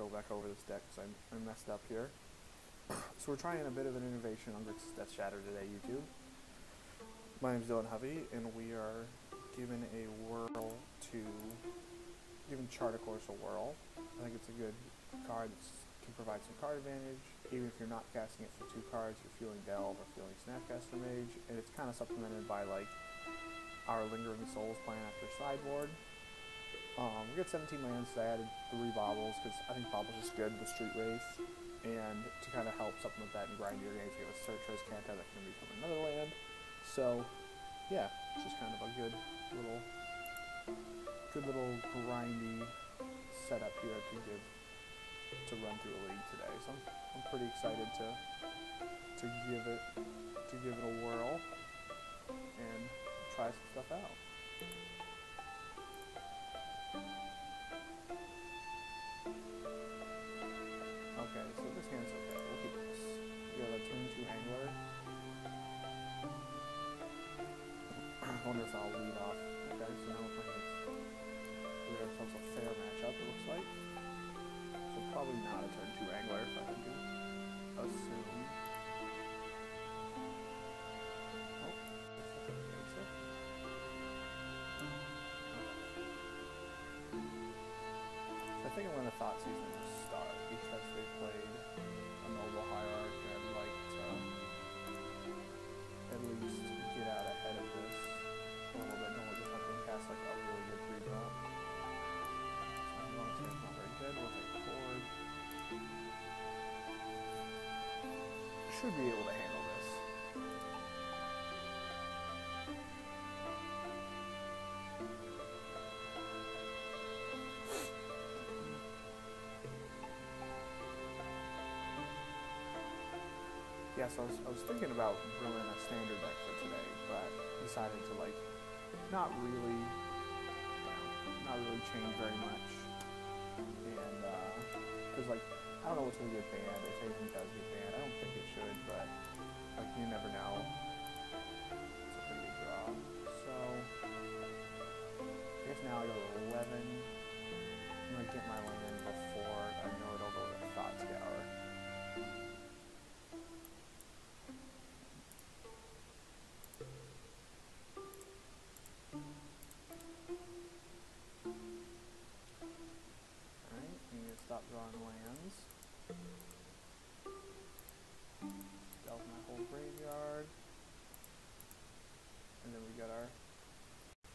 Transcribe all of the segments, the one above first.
go back over this deck because I, I messed up here. So we're trying a bit of an innovation on Grixis Death Shadow today, YouTube. My name's Dylan Hovey, and we are given a whirl to giving Chart a Course a whirl. I think it's a good card that can provide some card advantage, even if you're not casting it for two cards, you're feeling Delve or feeling Snapcaster Mage, and it's kind of supplemented by like our Lingering Souls plan after sideboard. Um, we got 17 lands, so I added three baubles because I think Baubles is good with Street Wraith. and to kind of help supplement that and grind your games, you have a Search for Azcanta that can become another land. So, yeah, it's just kind of a good little, good little grindy setup here to give to run through a league today. So I'm, I'm pretty excited to to give it to give it a whirl and try some stuff out. Okay, so this hand's okay. We'll keep this. We got a turn two angler. I wonder if I'll lead off. Okay, so now we're playing we got ourselves a fair matchup, it looks like. So probably not a turn two angler if I had to assume. Thought season to start because they played a noble hierarch and I'd like to um, at least get out ahead of this a little bit. Don't just have to cast like a really good three drop. So I'm not very good. We'll take forward. Should be able to so I was, I was thinking about brewing a standard deck for today, but decided to like not really, not really change very much, and uh, because like I don't know what's gonna get banned if anything does get banned. I don't think it should, but like you never know. It's a pretty good draw. So I guess now I go to 11. I'm gonna get my land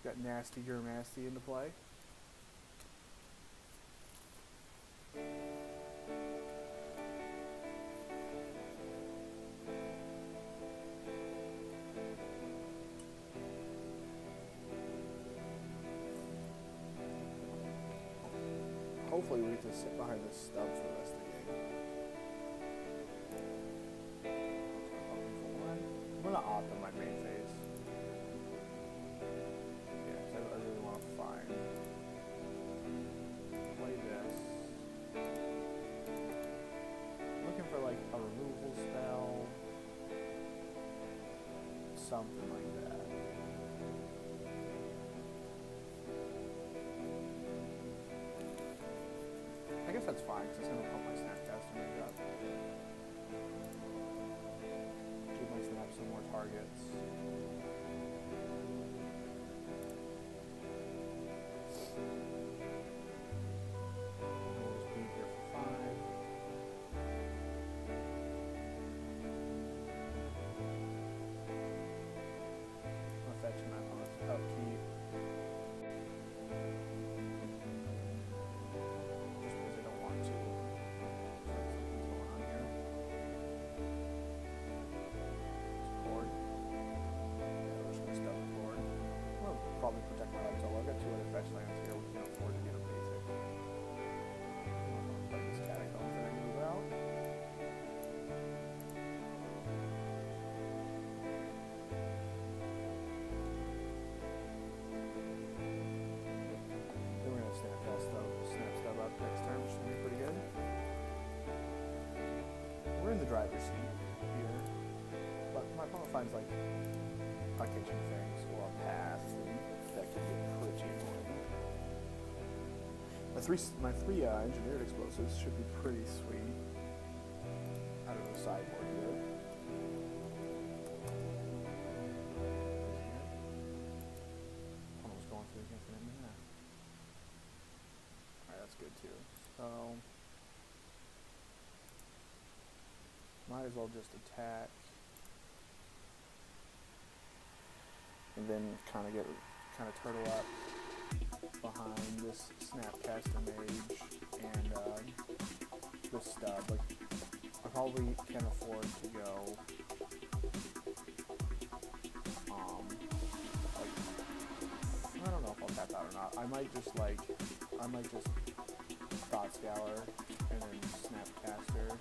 got nasty Gurmasty into play. Hopefully we to sit behind this stub for the Something like that. I guess that's fine, because it's to pump Seat here, but my finds like Kitchen Finks or a path, that could get pretty annoying. I three my three uh, engineered explosives should be pretty sweet out of the sideboard here. That's good too. So might as well just attack and then kind of get kind of turtle up behind this Snapcaster Mage and uh, this stub. Like, I probably can afford to go. Um, I don't know if I'll tap out or not. I might just like, I might just Thought Scour and then Snapcaster,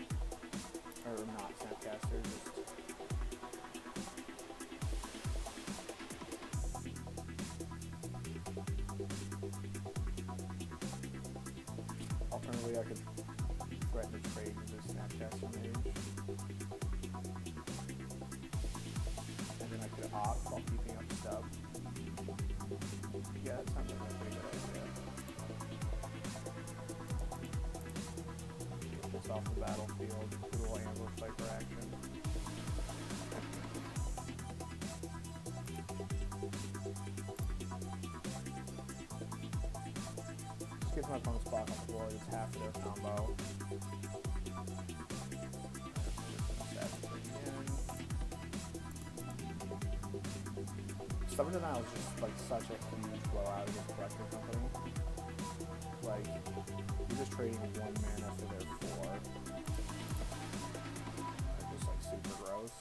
or not Snapcaster, Alternatively, I could threaten to trade with this Snapcaster Mage. And then I could opt while keeping up stub. Yeah, that sounds like a pretty good idea. Off the battlefield, Just gives my opponent's block on the board, it's half of their combo. Stubborn Denial is just like such a huge blowout against Collected Company. Like, you're just trading one mana for their four. They're just like super gross.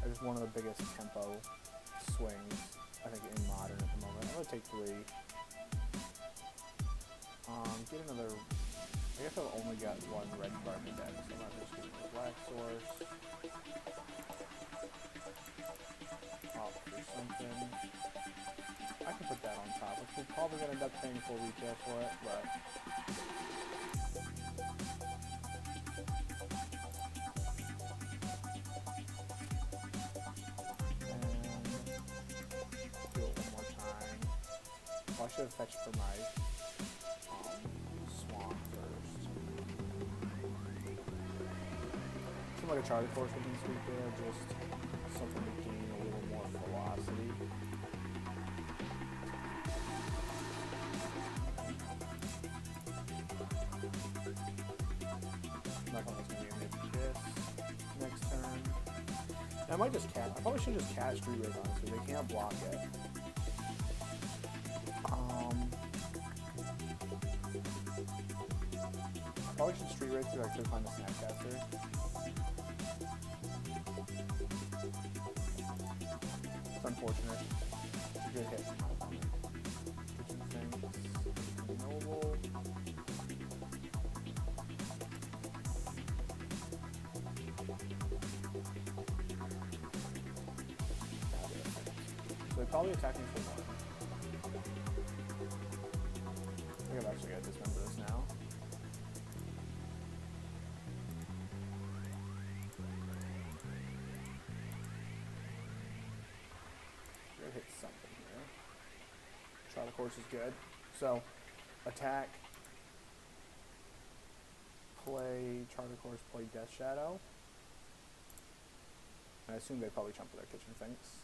They're just one of the biggest tempo swings, I think, in modern at the moment. I'm gonna take three. Um, get another. I guess I've only got one red the deck, so I'm not just getting a black source. For something. I can put that on top, which we're probably gonna end up paying full retail for it, but. Do it one more time. Oh, I should have fetched for my like a Chart a Course would be sweet there, just something to gain a little more velocity. Next turn. I might just cast. I probably should just cast Street Wraith honestly. They can't block it. Um, probably should Street Wraith because I could find a snapcaster. Unfortunate. It's a good hit. Kitchen Finks, Noble. So they probably attack me for one. Good. So, attack, play Chart a Course, play Death Shadow. I assume they probably jump their Kitchen Finks.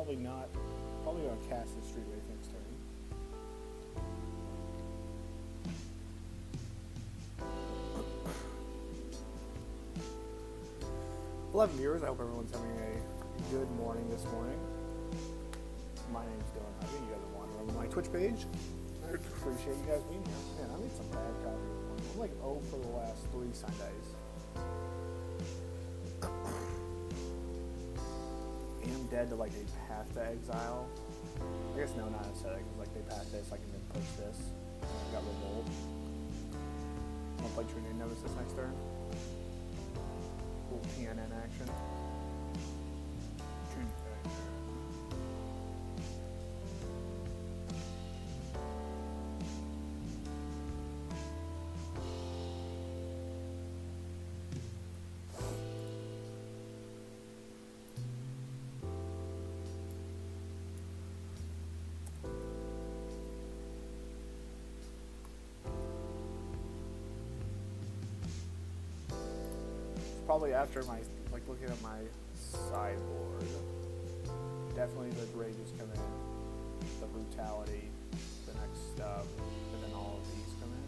Probably not. Probably gonna cast this Street Wraith next turn. Eleven viewers. I hope everyone's having a good morning this morning. My name's Dylan Hovey. You guys are wandering over my Twitch page. I appreciate you guys being here. Man, I made some bad coffee. I'm like 0 for the last three Sundays. Am dead to like a path to exile. I guess no, not aesthetic, because like they passed this, I can then push this. I got revolt. Gonna play Trinity Nemesis next turn. Little TNN action. Probably after my like looking at my sideboard, definitely the rages come in, the brutality, the next stub, and then all of these come in.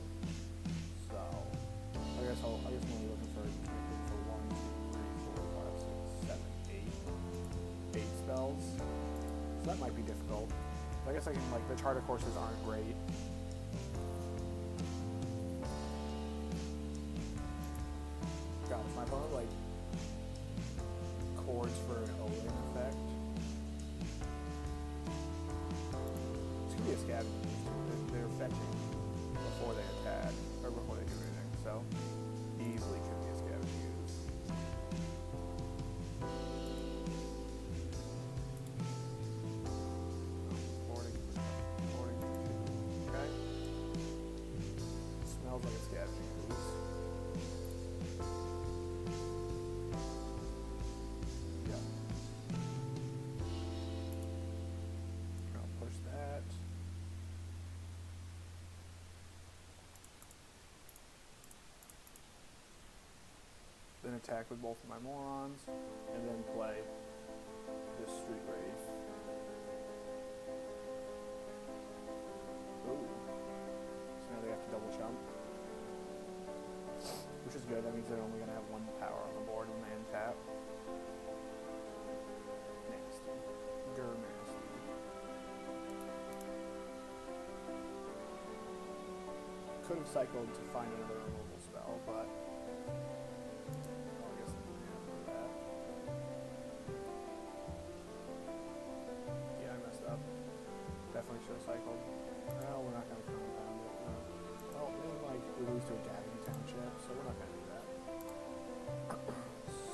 So I guess I'll, I guess I'm only looking for looking for one, two, three, four, five, six, seven, eight, eight spells. So that might be difficult. But I guess I can like the Chart a Courses aren't great. Attack with both of my morons, and then play this street wraith. Ooh. So now they have to double jump. Which is good, that means they're only gonna have one power on the board when they untap. Nasty. Gur nasty. Could have cycled to find another removal spell, but Should have cycled. Well, we're not gonna compound it. No. Well, then like to a Gavony Township, so we're not gonna do that.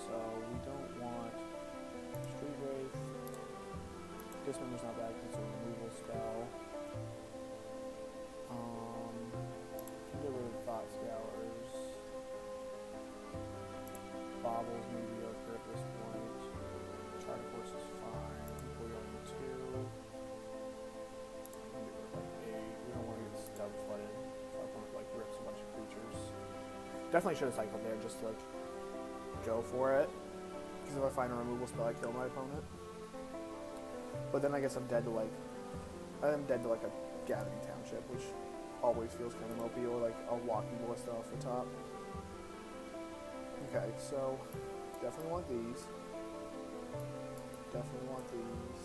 so we don't want Street Wraith. Dismember's not bad because it's a removal spell. Um, get rid of Thought Scours. Bauble's mediocre Definitely should have cycled there just to like go for it. Because if I find a removal spell, I kill my opponent. But then I guess I'm dead to like, I'm dead to like a Gavony Township, which always feels kind of mopey, or like a walking ballista off the top. Okay, so definitely want these. Definitely want these.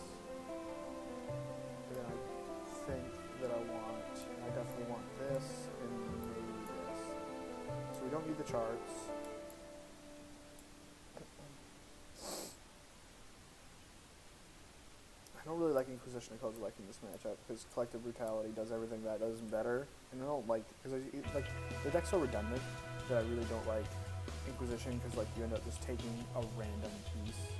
And I think that I want, I definitely want this don't need the charts. I don't really like Inquisition of Codes in this matchup because Collective Brutality does everything that does better, and I don't like because like the deck's so redundant that I really don't like Inquisition because like you end up just taking a random piece.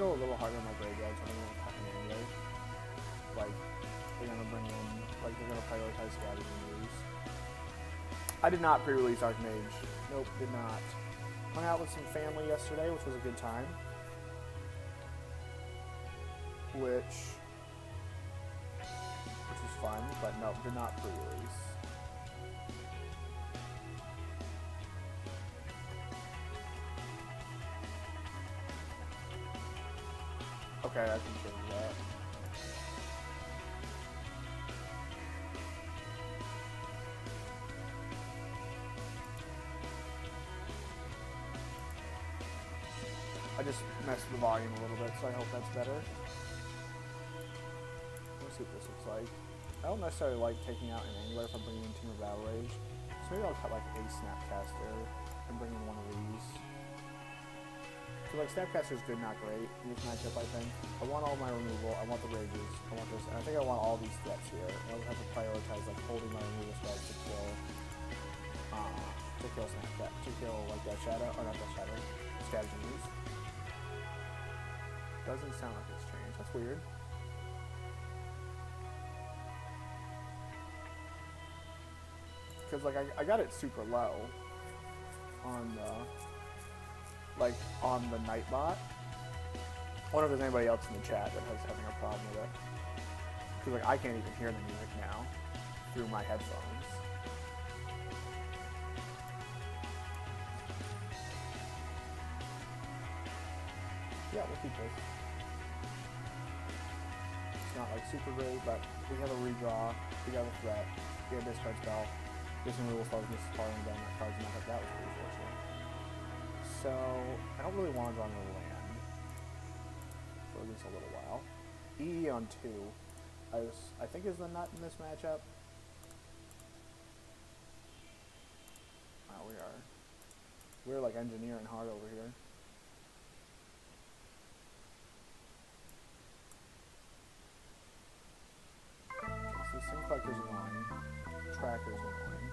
Go a little harder on my I'm? Like they're gonna bring in like they're gonna prioritize. I did not pre-release Archmage. Nope, did not. Hung out with some family yesterday, which was a good time. Which, which was fun, but no, did not pre-release. Okay, I can change that. I just messed the volume a little bit, so I hope that's better. Let's see what this looks like. I don't necessarily like taking out an angler if I'm bringing in Temur Battle Rage. So maybe I'll cut like a Snapcaster and bring in one of these. So like Snapcaster is good, not great in this matchup, I think. I want all my removal, I want the rages, I want this, and I think I want all these threats here. And I would have to prioritize like holding my removal spells to kill, uh, to kill Snapcat, to kill like Death Shadow, or not Death Shadow, Scavenging Ooze. Doesn't sound like it's changed. That's weird. Because like I, I got it super low on the like on the Nightbot. I wonder if there's anybody else in the chat that has having a problem with it. Because like I can't even hear the music now through my headphones. Yeah, we'll keep this. It's not like super great, but we have a redraw, we got a threat, we have discard spell. This one rules spells misses far and then that card's not that was pretty fortunate. So I don't really want to draw another land for at least a little while. E on two, I was I think is the nut in this matchup. Wow, we are we're like engineering hard over here. Sin Collector's annoying. Tracker's annoying.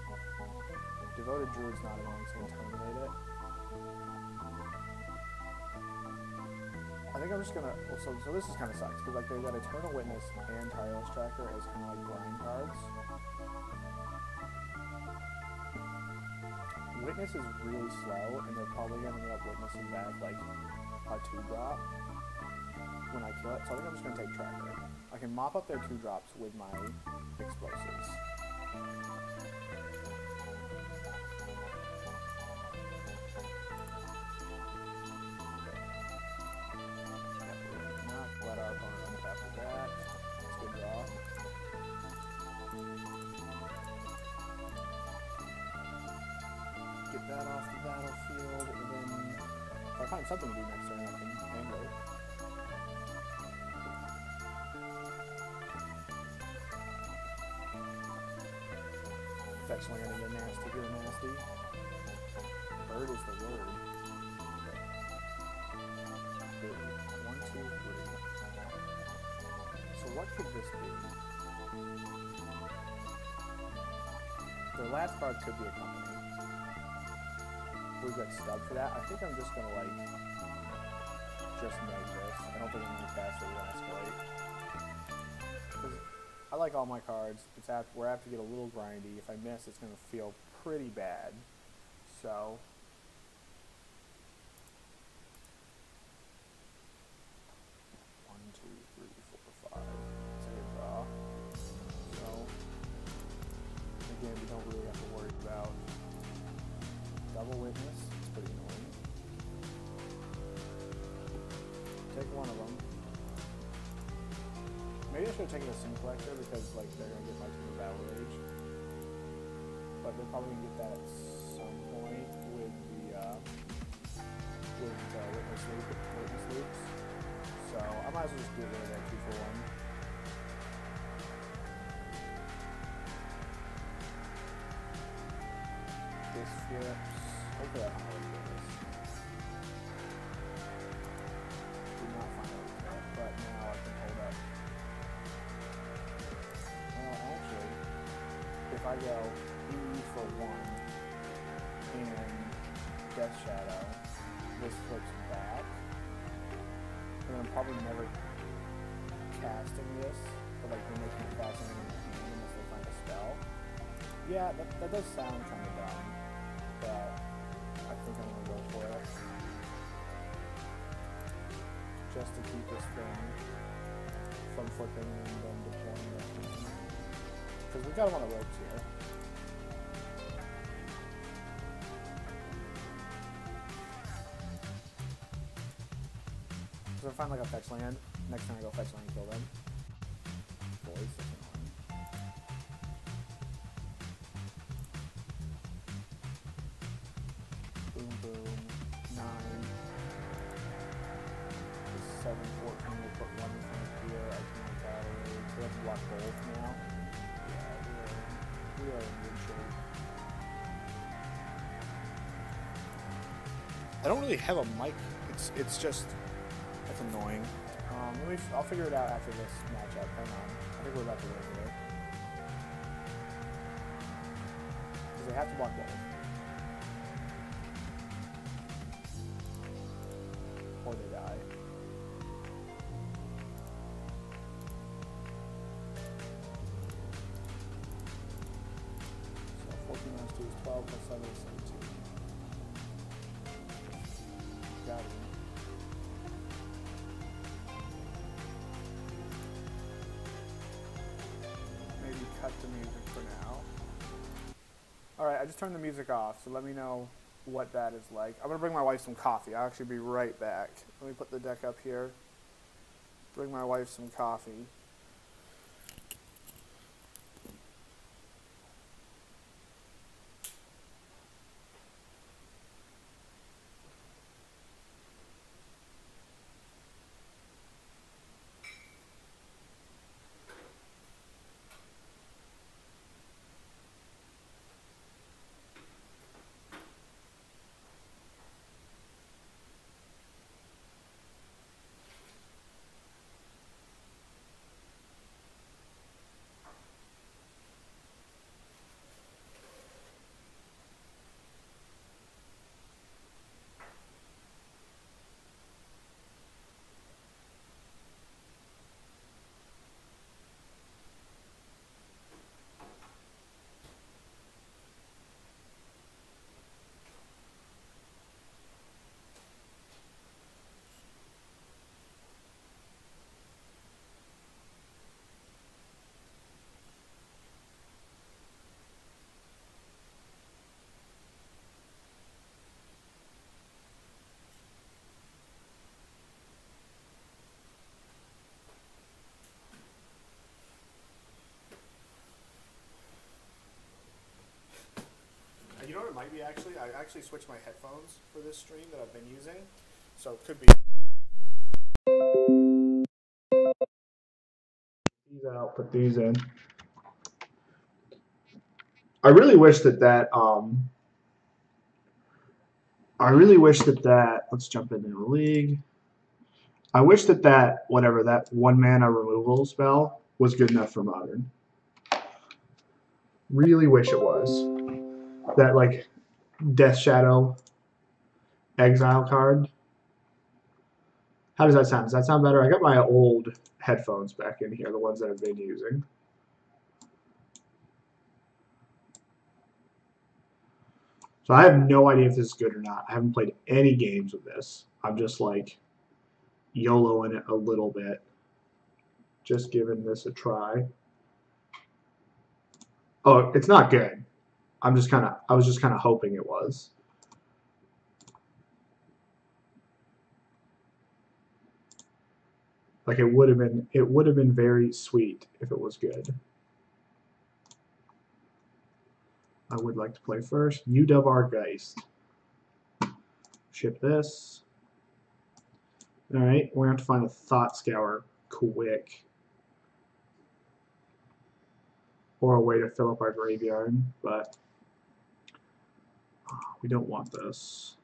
Devoted Druid's not annoying, so we'll terminate it. I think I'm just gonna. Well, so, so this is kind of sucks because like they've got Eternal Witness and Tireless Tracker as kind of like grind cards. Witness is really slow, and they're probably gonna end up witnessing back like a two drop when I kill it. So I think I'm just gonna take Tracker. I can mop up their two drops with my explosives. Something to do next turn, I angle it. Fetch land nasty, nasty. Bird is the word. One, two, three. So what could this be? The last card could be a company. We got stubbed for that. I think I'm just gonna like just neg this. I don't think I'm gonna it with escalate. Because I like all my cards. It's apt, we're apt to get a little grindy. If I miss, it's gonna feel pretty bad. So collector because like they're gonna get my team of battle rage. But they're probably gonna get that at some point with the uh, with uh, witness loop witness loops. So I might as well just get rid of that two for one. This flips. Hopefully I find I go E for one and Death Shadow, this flips back, and I'm probably never casting this, but like they're making a casting unless they find a spell. Yeah, that, that does sound kind of dumb, but I think I'm gonna go for it. Just to keep this thing from flipping and then deploying. Because we got him on the ropes here. So I like a fetch land, next time I go fetch land have a mic. It's it's just that's annoying. Um, I'll figure it out after this matchup. Hang on. I think we're about to win here. Because they have to block both. Or they die. So 14 minus 2 is 12 plus 7 is 17. Alright, I just turned the music off, so let me know what that is like. I'm gonna bring my wife some coffee. I'll actually be right back. Let me put the deck up here. Bring my wife some coffee. Might be actually? I actually switched my headphones for this stream that I've been using, so it could be. These out, put these in. I really wish that that um. I really wish that that. Let's jump into the league. I wish that that whatever that one mana removal spell was good enough for modern. Really wish it was that like Death Shadow exile card. How does that sound? Does that sound better? I got my old headphones back in here, the ones that I've been using. So I have no idea if this is good or not. I haven't played any games with this. I'm just like YOLOing it a little bit. Just giving this a try. Oh, it's not good. I'm just kind of, I was just kind of hoping it was. Like it would have been, it would have been very sweet if it was good. I would like to play first. UW Geist. Ship this. Alright, we're going have to find a Thought Scour quick. Or a way to fill up our graveyard, but we don't want this.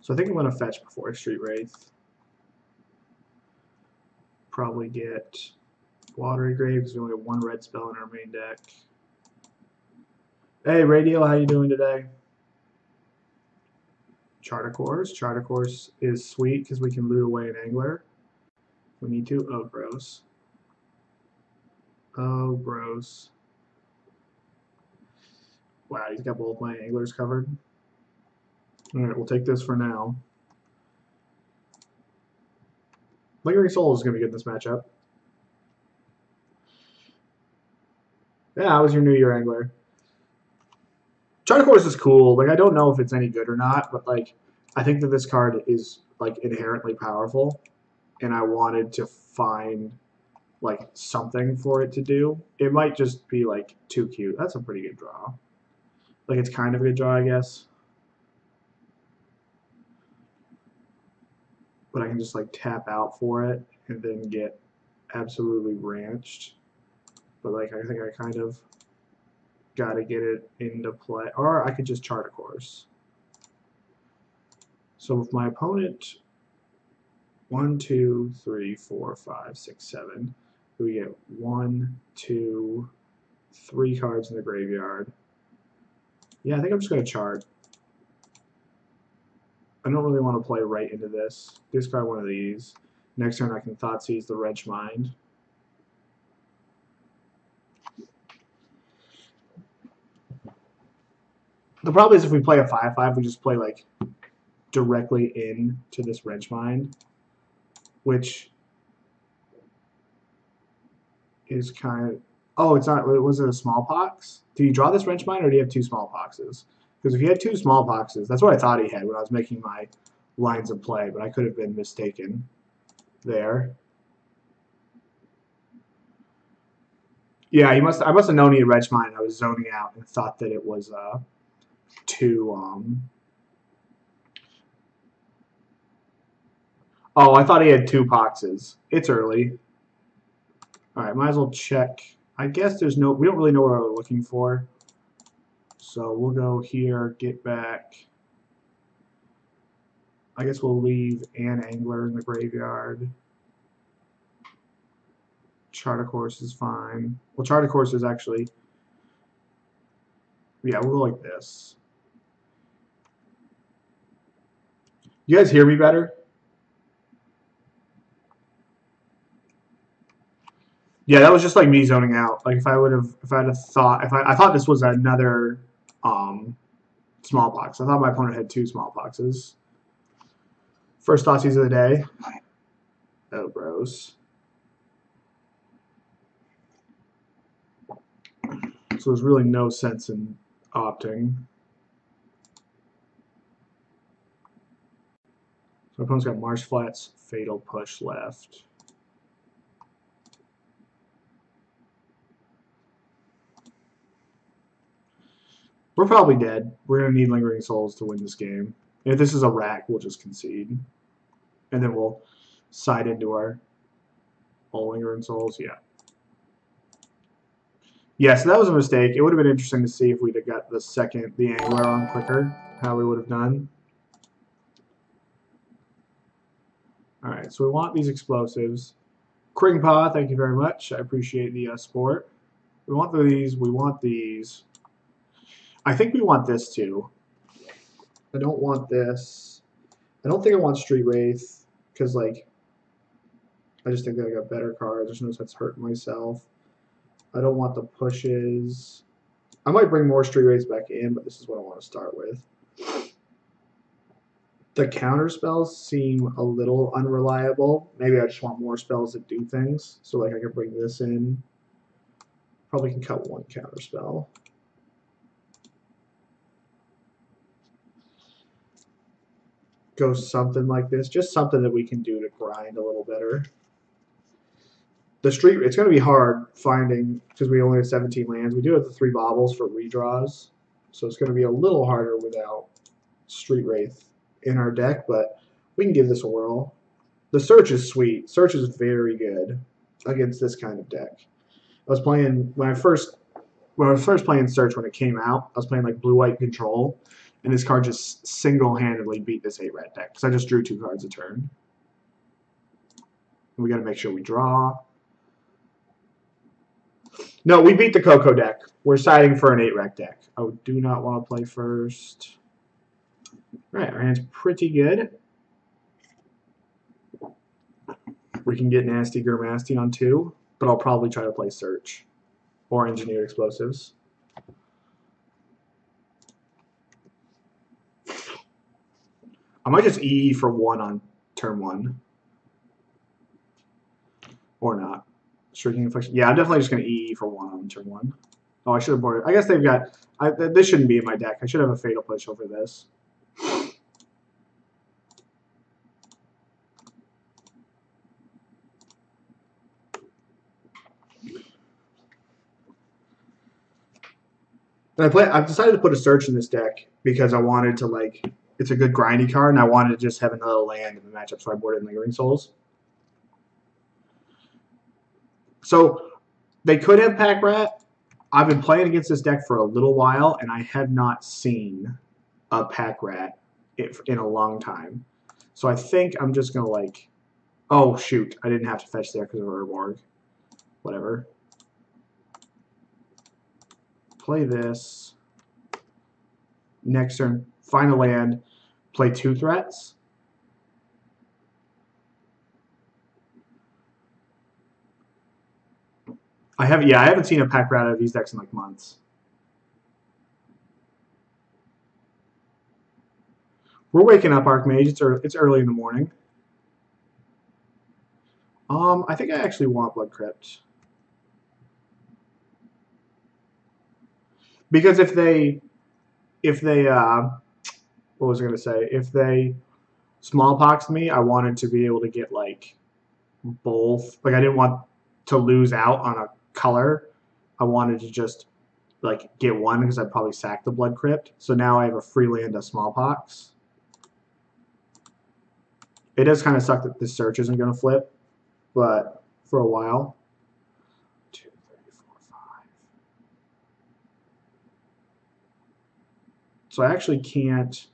So I think I'm going to fetch before Street Wraith. Probably get Watery Grave because we only have one red spell in our main deck. Hey, Radial, how you doing today? Chart a Course. Chart a Course is sweet because we can loot away an Angler. we need to. Oh, gross. Oh, gross. Wow, he's got both my anglers covered. Alright, we'll take this for now. Lingering Soul is going to be good in this matchup. Yeah, how was your New Year Angler? Chart a Course is cool. Like, I don't know if it's any good or not, but, like, I think that this card is, like, inherently powerful, and I wanted to find, like, something for it to do. It might just be, like, too cute. That's a pretty good draw. Like it's kind of a good draw, I guess. But I can just like tap out for it and then get absolutely ranched. But like I think I kind of got to get it into play. Or I could just chart a course. So if my opponent, one, two, three, four, five, six, seven, we get one, two, three cards in the graveyard. Yeah, I think I'm just going to chart. I don't really want to play right into this. Discard one of these. Next turn I can Thoughtseize the Wrench Mind. The problem is if we play a 5-5, we just play like directly into this Wrench Mind, which is kind of. Oh, it's not. Was it a smallpox? Did you draw this Wrench Mind, or do you have two smallpoxes? Because if you had two smallpoxes, that's what I thought he had when I was making my lines of play, but I could have been mistaken there. Yeah, he must. I must have known he had Wrench Mind. I was zoning out and thought that it was uh, two. Um, oh, I thought he had two boxes. It's early. All right, might as well check. I guess there's no. We don't really know what we're looking for. So we'll go here, get back. I guess we'll leave an angler in the graveyard. Chart a course is fine. Well, chart a course is actually. Yeah, we'll go like this. You guys hear me better? Yeah, that was just like me zoning out. Like if I would have, if I had a thought, if I, I thought this was another um, smallpox. I thought my opponent had two smallpoxes. First Aussies of the day. Oh, bros. So there's really no sense in opting. So my opponent's got Marsh Flats, Fatal Push left. We're probably dead. We're going to need Lingering Souls to win this game. And if this is a rack, we'll just concede. And then we'll side into our all Lingering Souls. Yeah. Yeah, so that was a mistake. It would have been interesting to see if we'd have got the second, the angler on quicker, how we would have done. Alright, so we want these explosives. Kringpa, thank you very much. I appreciate the uh, sport. We want these, we want these. I think we want this too. I don't want this. I don't think I want Street Wraith because like I just think that I got better cards. Just notice that's hurting myself. I don't want the pushes. I might bring more Street Wraiths back in, but this is what I want to start with. The counter spells seem a little unreliable. Maybe I just want more spells that do things. So like I can bring this in. Probably can cut one counter spell. Go something like this. Just something that we can do to grind a little better. The street, it's going to be hard finding, because we only have 17 lands. We do have the three baubles for redraws. So it's going to be a little harder without Street Wraith in our deck, but we can give this a whirl. The search is sweet. Search is very good against this kind of deck. I was playing when I first when I was first playing Search when it came out. I was playing like blue white control, and this card just single-handedly beat this 8-Rack deck, because I just drew two cards a turn. And we got to make sure we draw. No, we beat the Coco deck. We're siding for an 8-Rack deck. I do not want to play first. All right, our hand's pretty good. We can get Nasty Gurmasty on two, but I'll probably try to play Search or Engineered Explosives. I might just EE for one on turn one. Or not. Shrieking Affliction. Yeah, I'm definitely just going to EE for one on turn one. Oh, I should have boarded. I guess they've got... I, this shouldn't be in my deck. I should have a Fatal Push over this. And I play. I've decided to put a search in this deck because I wanted to like it's a good grindy card, and I wanted to just have another land in the matchup, so I boarded Lingering Souls. So they could have Pack Rat. I've been playing against this deck for a little while, and I have not seen a Pack Rat in a long time. So I think I'm just going to like... Oh, shoot. I didn't have to fetch there because of Urborg. Whatever. Play this. Next turn, find a land, play two threats. I have yeah, I haven't seen a pack rat out of these decks in like months. We're waking up, Archmage. It's early, it's early in the morning. Um, I think I actually want Blood Crypt. Because if they if they uh what was I gonna say? If they smallpox me, I wanted to be able to get like both. Like I didn't want to lose out on a color. I wanted to just like get one because I'd probably sack the blood crypt. So now I have a free land of smallpox. It does kind of suck that this search isn't going to flip, but for a while. Two, three, four, five. So I actually can't.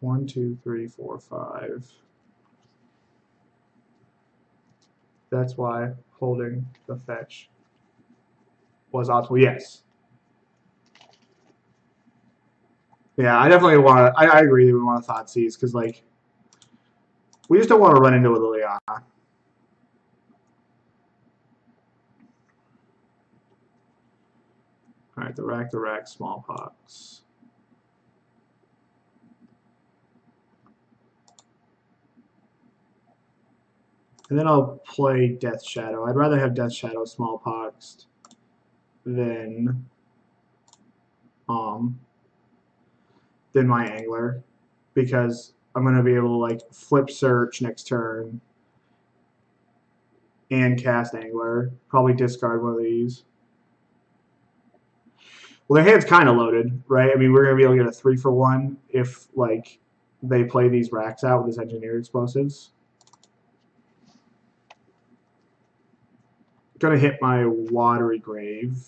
One, two, three, four, five. That's why holding the fetch was optimal. Yes. Yeah, I definitely want to. I, I agree that we want to Thoughtseize because, like, we just don't want to run into a Liliana. All right, the rack, the rack, smallpox. And then I'll play Death Shadow. I'd rather have Death Shadow smallpox than um than my angler because I'm gonna be able to like flip search next turn and cast angler. Probably discard one of these. Well, their hand's kind of loaded, right? I mean, we're gonna be able to get a three for one if like they play these racks out with these engineered explosives. Gonna hit my watery grave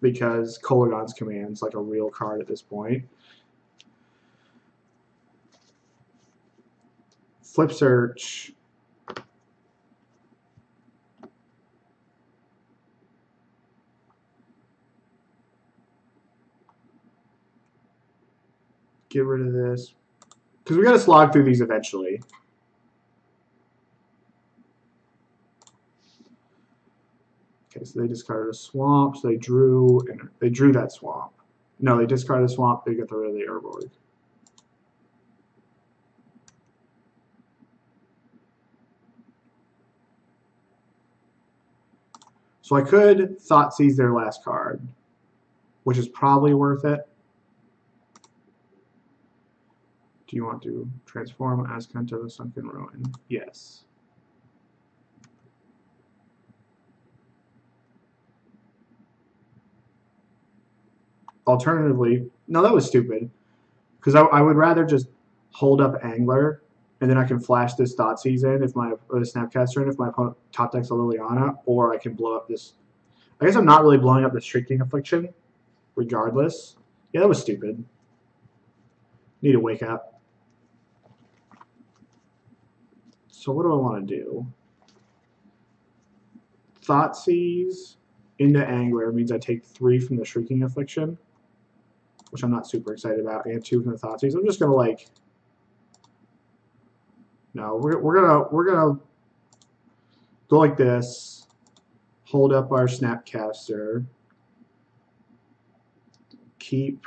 because Kolaghan's command's like a real card at this point. Flip search. Get rid of this. Because we got to slog through these eventually. Okay, so they discarded a swamp, so they drew and they drew that swamp. No, they discarded the swamp, they get rid of the Urborg. So I could Thoughtseize their last card, which is probably worth it. Do you want to transform Azcanta to the Sunken Ruin? Yes. Alternatively, no, that was stupid. Because I, I would rather just hold up Angler, and then I can flash this Thoughtseize in if my or the Snapcaster in if my opponent top decks a Liliana, or I can blow up this. I guess I'm not really blowing up the Shrieking Affliction, regardless. Yeah, that was stupid. Need to wake up. So what do I want to do? Thoughtseize into Angler means I take three from the Shrieking Affliction which I'm not super excited about, and two from the Thoughtseize. I'm just gonna like, no, we're we're gonna we're gonna go like this, hold up our Snapcaster, keep,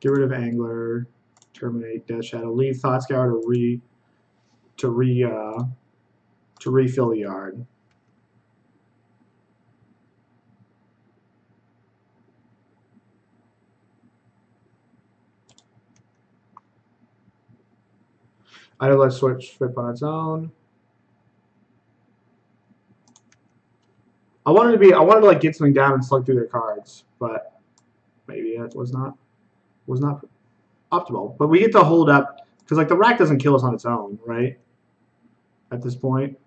get rid of Angler, terminate Death Shadow, leave Thought Scour to re to re uh, to refill the yard. I don't let switch flip on its own. I wanted to be I wanted to like get something down and slug through their cards, but maybe it was not was not optimal. But we get to hold up because like the rack doesn't kill us on its own, right? At this point.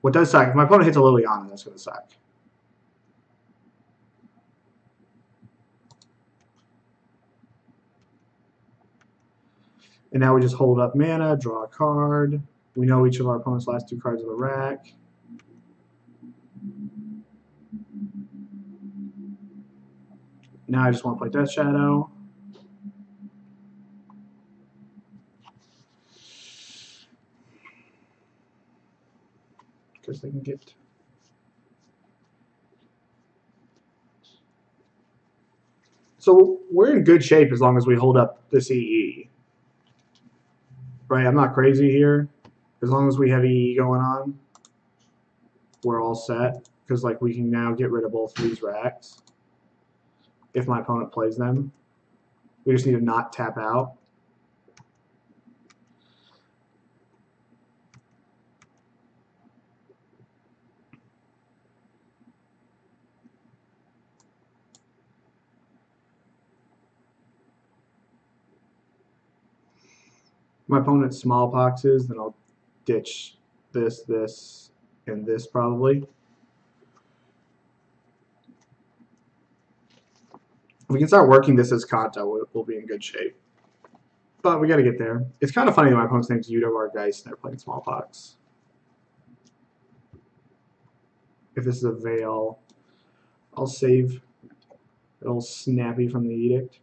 What does suck, if my opponent hits a Liliana, that's gonna suck. And now we just hold up mana, draw a card. We know each of our opponent's last two cards of the rack. Now I just want to play Death Shadow. Because they can get... So we're in good shape as long as we hold up this EE right? I'm not crazy here. as long as we have EE going on, we're all set. Because like we can now get rid of both of these racks if my opponent plays them. We just need to not tap out. My opponent's smallpoxes, then I'll ditch this, this, and this probably. If we can start working this Azcanta, we'll, be in good shape. But we got to get there. It's kind of funny that my opponent's name's Udo Geist and they're playing Smallpox. If this is a Veil, I'll save a little snappy from the Edict.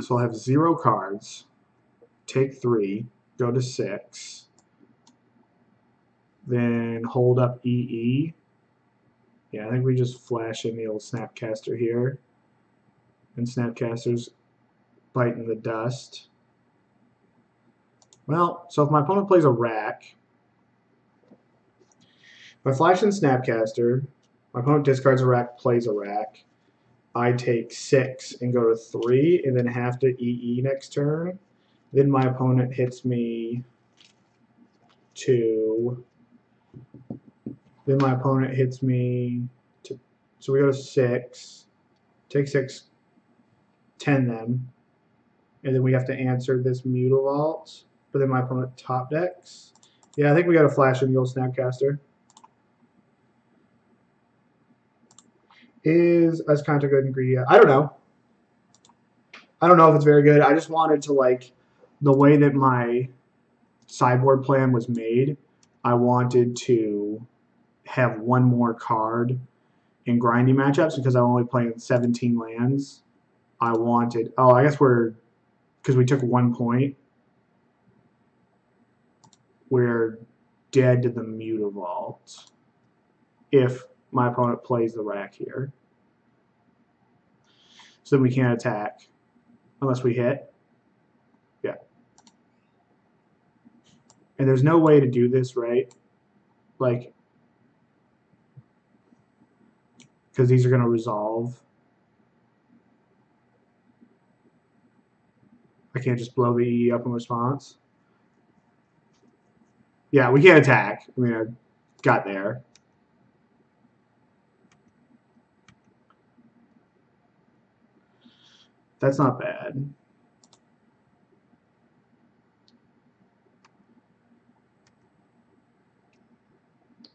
So I'll have zero cards, take three, go to six, then hold up EE. Yeah, I think we just flash in the old Snapcaster here. And Snapcaster's biting the dust. Well, so if my opponent plays a rack, if I flash in Snapcaster, my opponent discards a rack, plays a rack, I take six and go to three, and then have to EE next turn. Then my opponent hits me two. Then my opponent hits me to, so we go to six, take six, ten them, and then we have to answer this mutal Mutavault. But then my opponent top decks. Yeah, I think we got a flash in the old Snapcaster. Is Azcanta good in Greedia? I don't know. I don't know if it's very good. I just wanted to like the way that my sideboard plan was made. I wanted to have one more card in grinding matchups because I'm only playing 17 lands. I wanted. Oh, I guess we're because we took one point. We're dead to the Mutavault if my opponent plays the rack here. So then we can't attack unless we hit. Yeah. And there's no way to do this, right? Like, because these are going to resolve. I can't just blow the E up in response. Yeah, we can't attack. I mean, I got there. That's not bad.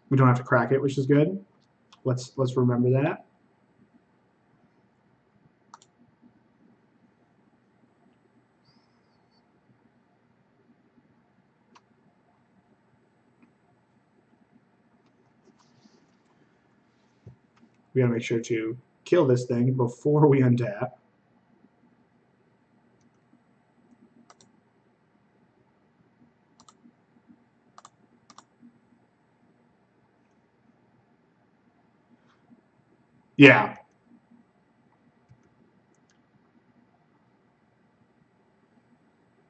We don't have to crack it, which is good. Let's let's remember that. We gotta make sure to kill this thing before we untap. Yeah.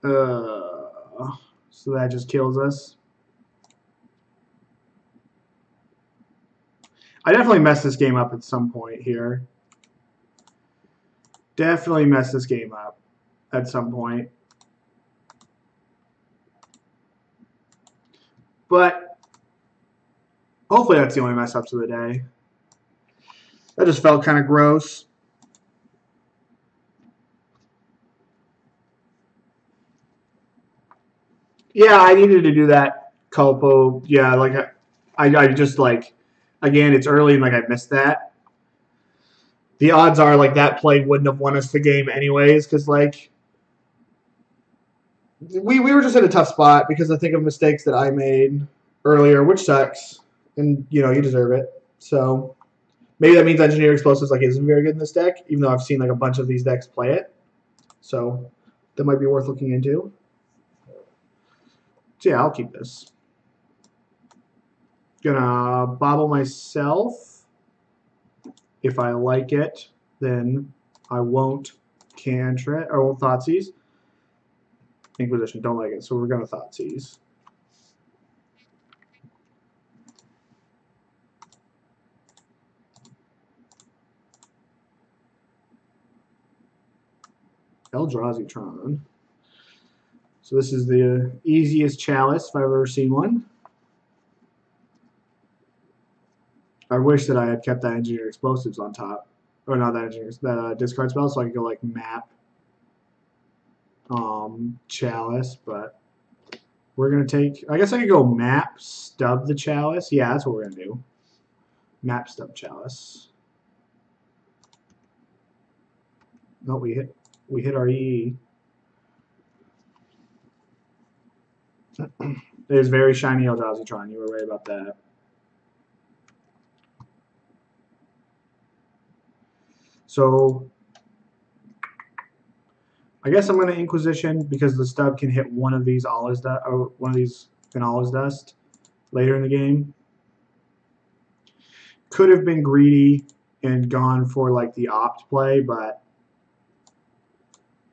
Uh, so that just kills us. I definitely messed this game up at some point here. Definitely messed this game up at some point. But hopefully that's the only mess ups of the day. That just felt kind of gross. Yeah, I needed to do that. Culpo. Yeah, like I, I just like, again, it's early and like I missed that. The odds are like that play wouldn't have won us the game anyways, because like we we were just in a tough spot because I think of mistakes that I made earlier, which sucks, and you know you deserve it. So Maybe that means Engineer Explosives like isn't very good in this deck, even though I've seen like a bunch of these decks play it. So that might be worth looking into. So yeah, I'll keep this. Gonna bauble myself. If I like it, then I won't cantrip oh, or won't Thoughtseize. Inquisition. Don't like it, so we're gonna Thoughtseize. Eldrazi Tron. So this is the easiest chalice if I've ever seen one. I wish that I had kept that engineer explosives on top, or not that engineer, that discard spell, so I could go like map um, chalice. But we're gonna take. I guess I could go map stub the chalice. Yeah, that's what we're gonna do. Map stub chalice. No, we hit we hit our EE. it is very shiny Eldrazi. You were right about that. So I guess I'm going to Inquisition because the stub can hit one of these All Is Dust or one of these All Is Dust later in the game. Could have been greedy and gone for like the opt play, but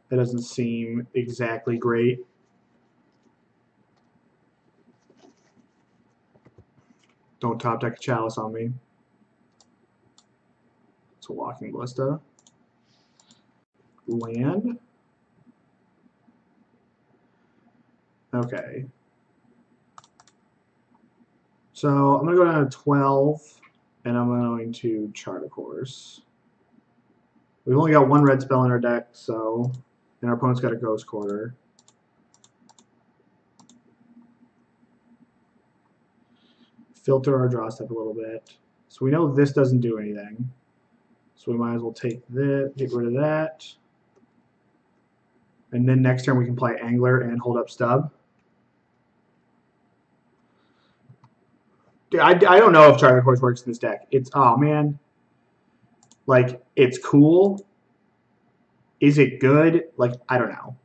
that doesn't seem exactly great. Don't top deck a chalice on me. It's a walking ballista. Land. Okay. So I'm going to go down to 12, and I'm going to chart a course. We've only got one red spell in our deck, so and our opponent's got a Ghost Quarter. Filter our draw step a little bit. So we know this doesn't do anything. So we might as well take this, get rid of that. And then next turn we can play Angler and hold up Stub. Dude, I, I don't know if Chart a Course works in this deck. It's, oh man, like, it's cool, is it good? Like, I don't know.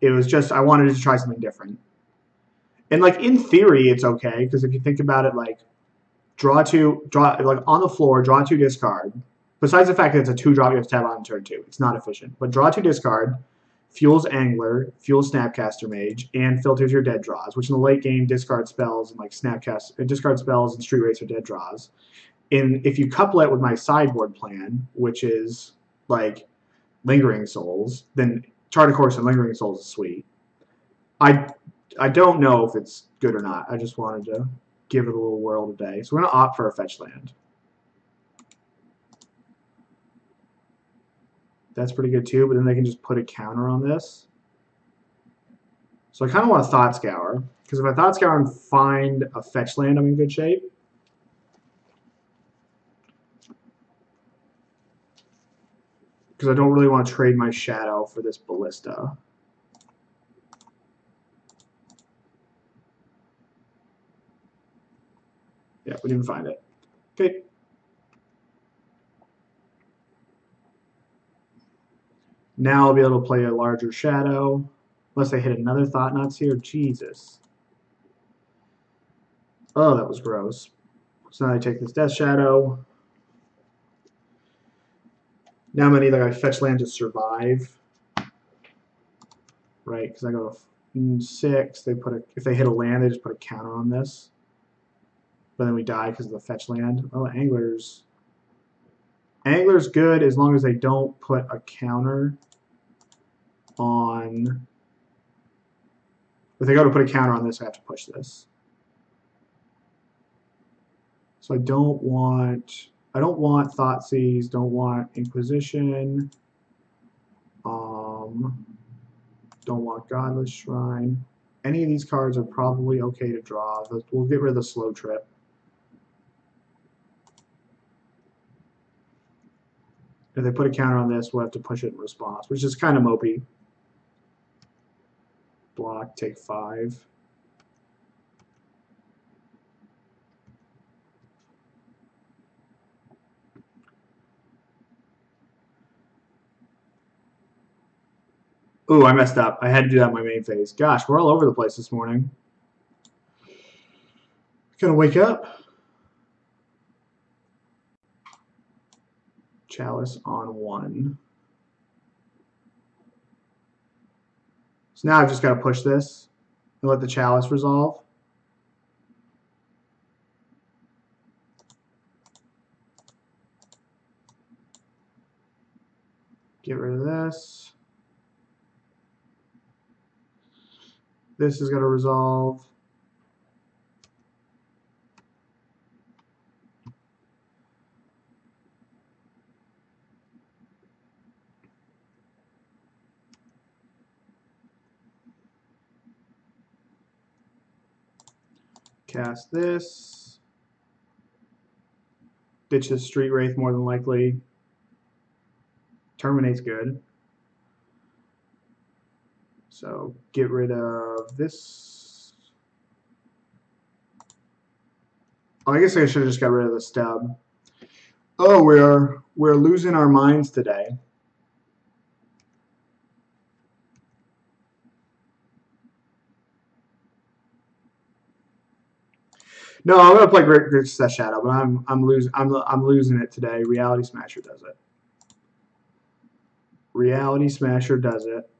It was just, I wanted to try something different. And, like, in theory, it's okay, because if you think about it, like, draw two, draw, like, on the floor, draw two, discard. Besides the fact that it's a two drop, you have to tap on turn two. It's not efficient. But draw two, discard, fuels Angler, fuels Snapcaster Mage, and filters your dead draws, which in the late game, discard spells and, like, Snapcast, uh, discard spells and Street Racer dead draws. And if you couple it with my sideboard plan, which is, like, Lingering Souls, then Course and Lingering Souls is sweet. I I don't know if it's good or not. I just wanted to give it a little whirl today. So we're going to opt for a fetch land. That's pretty good too, but then they can just put a counter on this. So I kind of want a Thought Scour, because if I Thought Scour and find a fetch land, I'm in good shape. Because I don't really want to trade my shadow for this ballista. Yeah, we didn't find it. Okay. Now I'll be able to play a larger shadow. Unless I hit another Thought-Knot Seer. Jesus. Oh, that was gross. So now I take this Death Shadow. Now I'm going to either fetch land to survive, right? Because I go to six. They put a if they hit a land, they just put a counter on this. But then we die because of the fetch land. Oh, anglers. Angler's good as long as they don't put a counter on. If they go to put a counter on this, I have to push this. So I don't want I don't want Thoughtseize, don't want Inquisition, um, don't want Godless Shrine. Any of these cards are probably okay to draw. We'll get rid of the Slow Trip. If they put a counter on this, we'll have to push it in response, which is kind of mopey. Block, take five. Ooh, I messed up. I had to do that in my main phase. Gosh, we're all over the place this morning. Gonna wake up. Chalice on one. So now I've just got to push this and let the chalice resolve. Get rid of this. This is going to resolve. Cast this. Ditch the Street Wraith more than likely. Terminate's good. So get rid of this. Oh, I guess I should have just got rid of the stub. Oh, we're we're losing our minds today. No, I'm gonna play Great Great Success Shadow, but I'm I'm losing I'm I'm losing it today. Reality Smasher does it. Reality Smasher does it.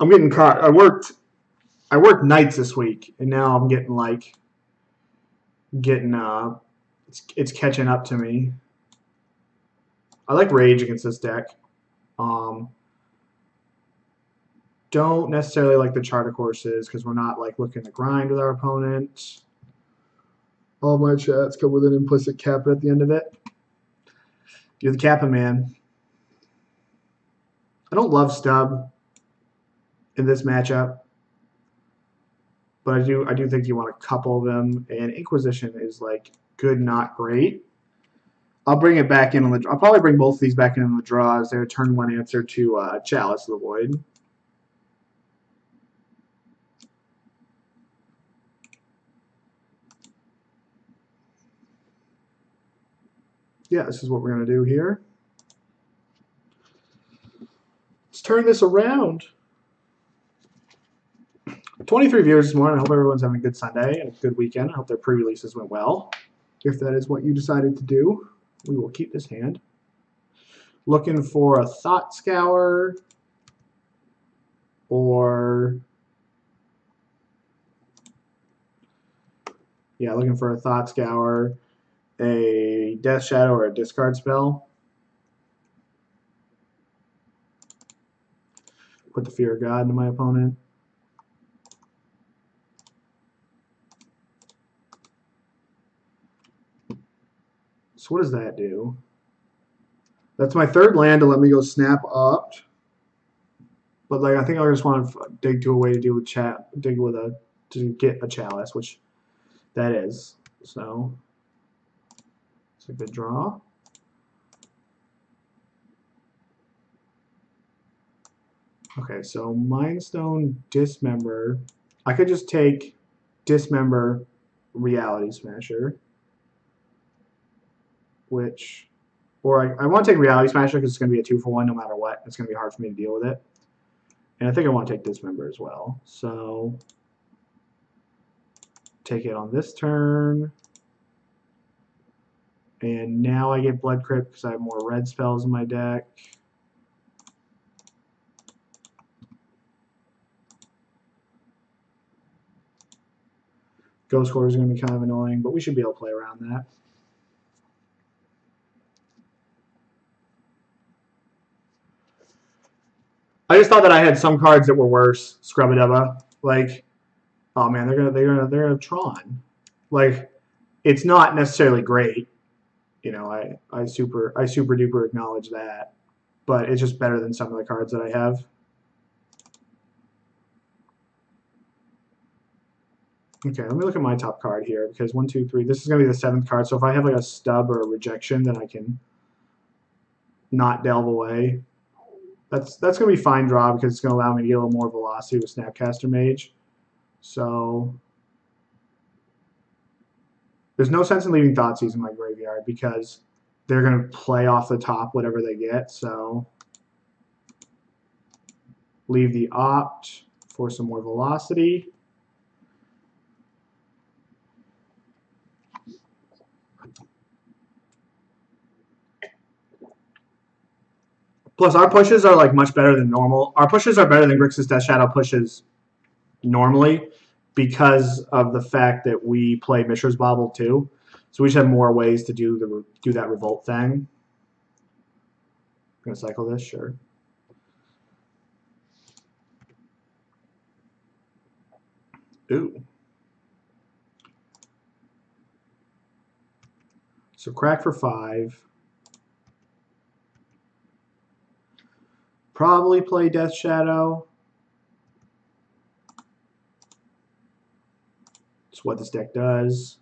I'm getting caught. I worked I worked nights this week, and now I'm getting like getting uh it's it's catching up to me. I like Rage against this deck. Um don't necessarily like the Chart a Courses because we're not like looking to grind with our opponent. All my chats come with an implicit cap at the end of it. You're the Kappa man. I don't love Stub in this matchup, but I do I do think you want a couple of them. And Inquisition is like good, not great. I'll bring it back in on the. I'll probably bring both of these back in on the draw as their turn one answer to uh, Chalice of the Void. yeah, this is what we're going to do here. Let's turn this around. 23 viewers this morning. I hope everyone's having a good Sunday and a good weekend. I hope their pre-releases went well. If that is what you decided to do, we will keep this hand. Looking for a Thought Scour or... Yeah, looking for a Thought Scour a Death Shadow or a discard spell. Put the Fear of God into my opponent. So what does that do? That's my third land to let me go snap up. But like I think I just want to dig to a way to deal with chat, dig with a to get a chalice, which that is. So it's a good draw. Okay, so Mindstone Dismember. I could just take Dismember Reality Smasher, which, or I, I want to take Reality Smasher because it's going to be a two for one no matter what. It's going to be hard for me to deal with it. And I think I want to take Dismember as well. So, take it on this turn. And now I get Blood Crypt because I have more red spells in my deck. Ghost Quarter is going to be kind of annoying, but we should be able to play around that. I just thought that I had some cards that were worse. Scrubadubba, like, oh man, they're gonna they're gonna they're gonna Tron, like, it's not necessarily great you know, I, I super I super duper acknowledge that. But it's just better than some of the cards that I have. Okay, let me look at my top card here because one, two, three. This is gonna be the seventh card. So if I have like a stub or a rejection, then I can not delve away. That's that's gonna be fine draw because it's gonna allow me to get a little more velocity with Snapcaster Mage. So there's no sense in leaving Thoughtseize in my graveyard because they're going to play off the top whatever they get. So leave the opt for some more velocity. Plus, our pushes are like much better than normal. Our pushes are better than Grixis Death Shadow pushes normally because of the fact that we play Mishra's Bauble too. So we should have more ways to do the do that revolt thing. I'm Gonna cycle this, sure. Ooh. So crack for five. Probably play Death Shadow. It's what this deck does.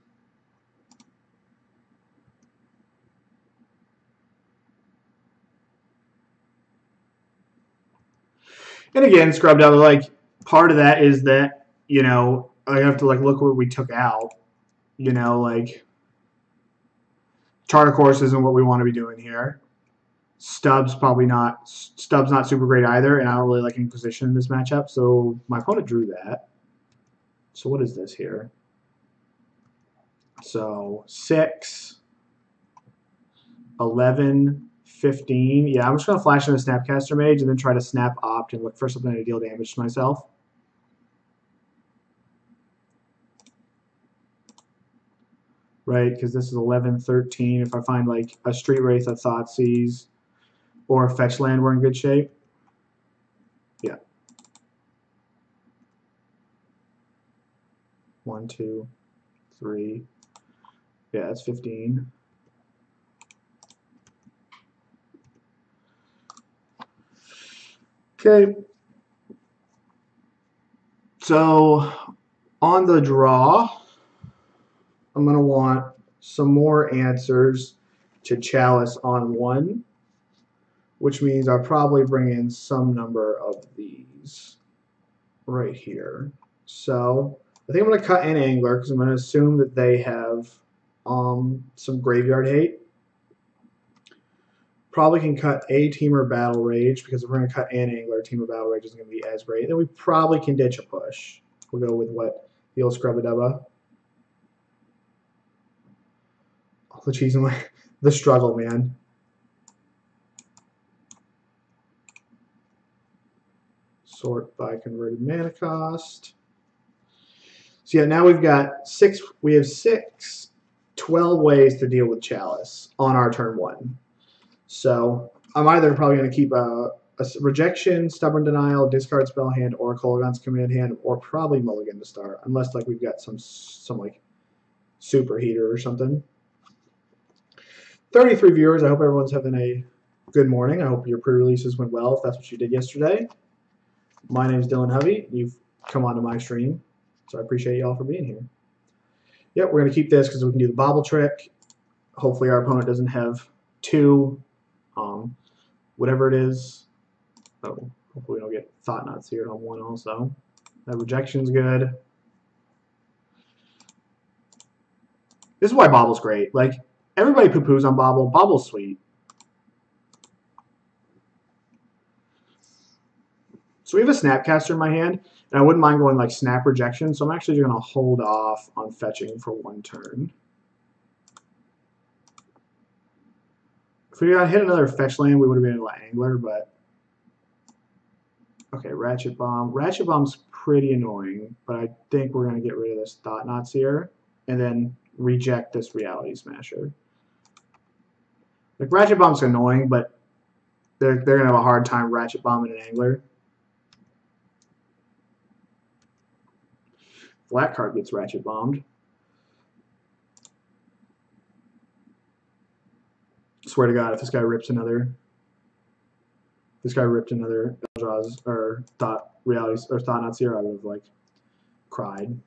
And again, scrubbed out. Like part of that is that you know I have to like look what we took out. You know, like Chart a Course isn't what we want to be doing here. Stubbs probably not. Stubbs not super great either, and I don't really like Inquisition in this matchup. So my opponent drew that. So what is this here? So 6, 11, 15. Yeah, I'm just going to flash in a Snapcaster Mage and then try to snap opt and look for something to deal damage to myself. Right, because this is 11, 13. If I find like a Street Wraith that Thoughtseize or Fetch Land, we're in good shape. Yeah. One, two, three. Yeah, that's 15. Okay. So on the draw, I'm going to want some more answers to Chalice on one, which means I'll probably bring in some number of these right here. So I think I'm going to cut in Angler because I'm going to assume that they have um, some Graveyard Hate. Probably can cut a Temur Battle Rage because if we're going to cut an Angler, Temur Battle Rage isn't going to be as great. Then we probably can ditch a push. We'll go with what the old Scrubadubba. The cheese my the struggle, man. Sort by converted mana cost. So yeah, now we've got six. We have six, 12 ways to deal with Chalice on our turn one. So I'm either probably going to keep a, a, rejection, stubborn denial, discard spell hand, or Kolaghan's command hand, or probably mulligan to start, unless like we've got some some like super heater or something. 33 viewers. I hope everyone's having a good morning. I hope your pre-releases went well. If that's what you did yesterday. My name is Dylan Hovey. You've come onto my stream, so I appreciate you all for being here. Yep, we're going to keep this because we can do the bauble trick. Hopefully our opponent doesn't have two um, whatever it is. Oh, hopefully we don't get Thought-Knot Seer on one also. That rejection's good. This is why Bauble's great. Like, everybody poo-poos on Bauble. Bauble's sweet. So we have a Snapcaster in my hand, and I wouldn't mind going like Snap Rejection, so I'm actually going to hold off on fetching for one turn. If we had hit another fetch land, we would have been able to angler, but okay, ratchet bomb. Ratchet bomb's pretty annoying, but I think we're gonna get rid of this Thought-Knot Seer, and then reject this reality smasher. Like ratchet bomb's annoying, but they're they're gonna have a hard time ratchet bombing an angler. Flat card gets ratchet bombed. swear to God, if this guy rips another, this guy ripped another Jaws or thought realities or Thought-Knot Seer, I would have like cried.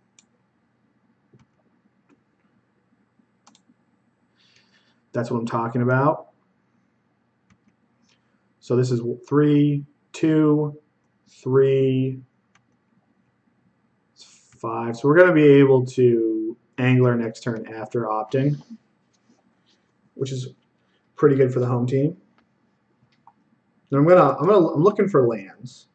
That's what I'm talking about. So this is three, two, three, five. So we're going to be able to angler next turn after opting, which is pretty good for the home team. And I'm gonna I'm gonna I'm looking for lands.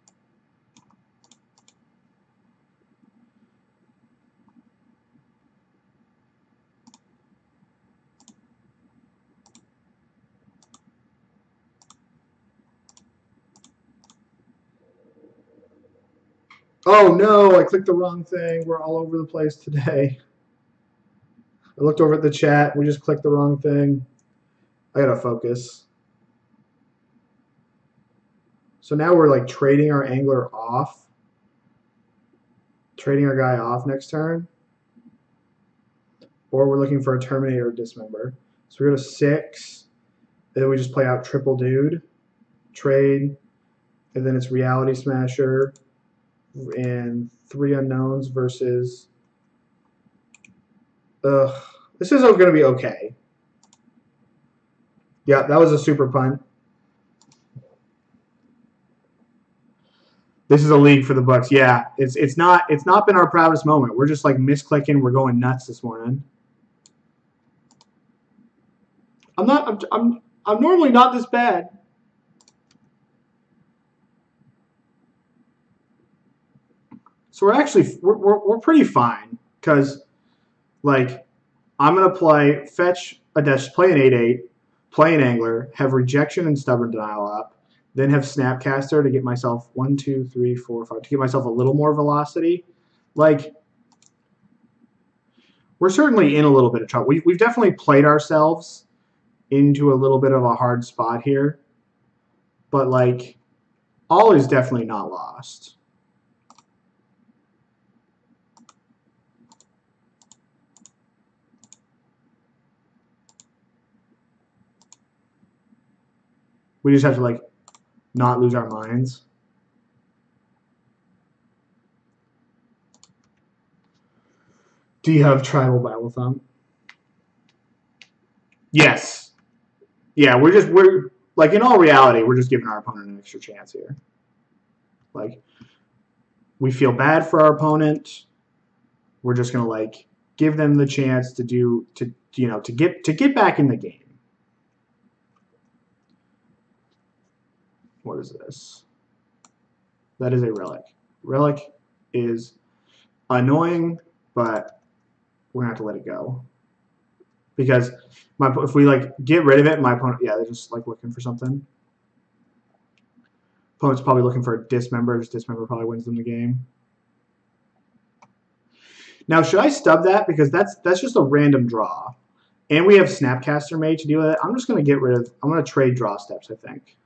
Oh no, I clicked the wrong thing. We're all over the place today. I looked over at the chat. We just clicked the wrong thing. I gotta focus. So now we're like trading our angler off. Trading our guy off next turn. Or we're looking for a Terminator Dismember. So we go to six. Then we just play out Triple Dude. Trade. And then it's Reality Smasher and three unknowns versus. Ugh, this is going to be okay. Yeah, that was a super punt. This is a league for the Bucks. Yeah, it's it's not it's not been our proudest moment. We're just like misclicking. We're going nuts this morning. I'm not. I'm. I'm, I'm normally not this bad. So we're actually we're, we're, we're pretty fine because like I'm gonna play fetch a dash, play an eight eight, play an angler, have rejection and stubborn denial up, then have snapcaster to get myself one two three four five to get myself a little more velocity. Like we're certainly in a little bit of trouble. We've we've definitely played ourselves into a little bit of a hard spot here, but like all is definitely not lost. We just have to like not lose our minds. Do you have tribal battle thumb? Yes. Yeah, we're just we're like in all reality, we're just giving our opponent an extra chance here. Like we feel bad for our opponent. We're just gonna like give them the chance to do to you know to get to get back in the game. What is this? That is a relic. Relic is annoying, but we're gonna have to let it go because my if we like get rid of it, my opponent yeah they're just like looking for something. Opponent's probably looking for a dismember. Just dismember probably wins them the game. Now should I stub that because that's that's just a random draw, and we have Snapcaster Mage to deal with it. I'm just gonna get rid of. I'm gonna trade draw steps. I think.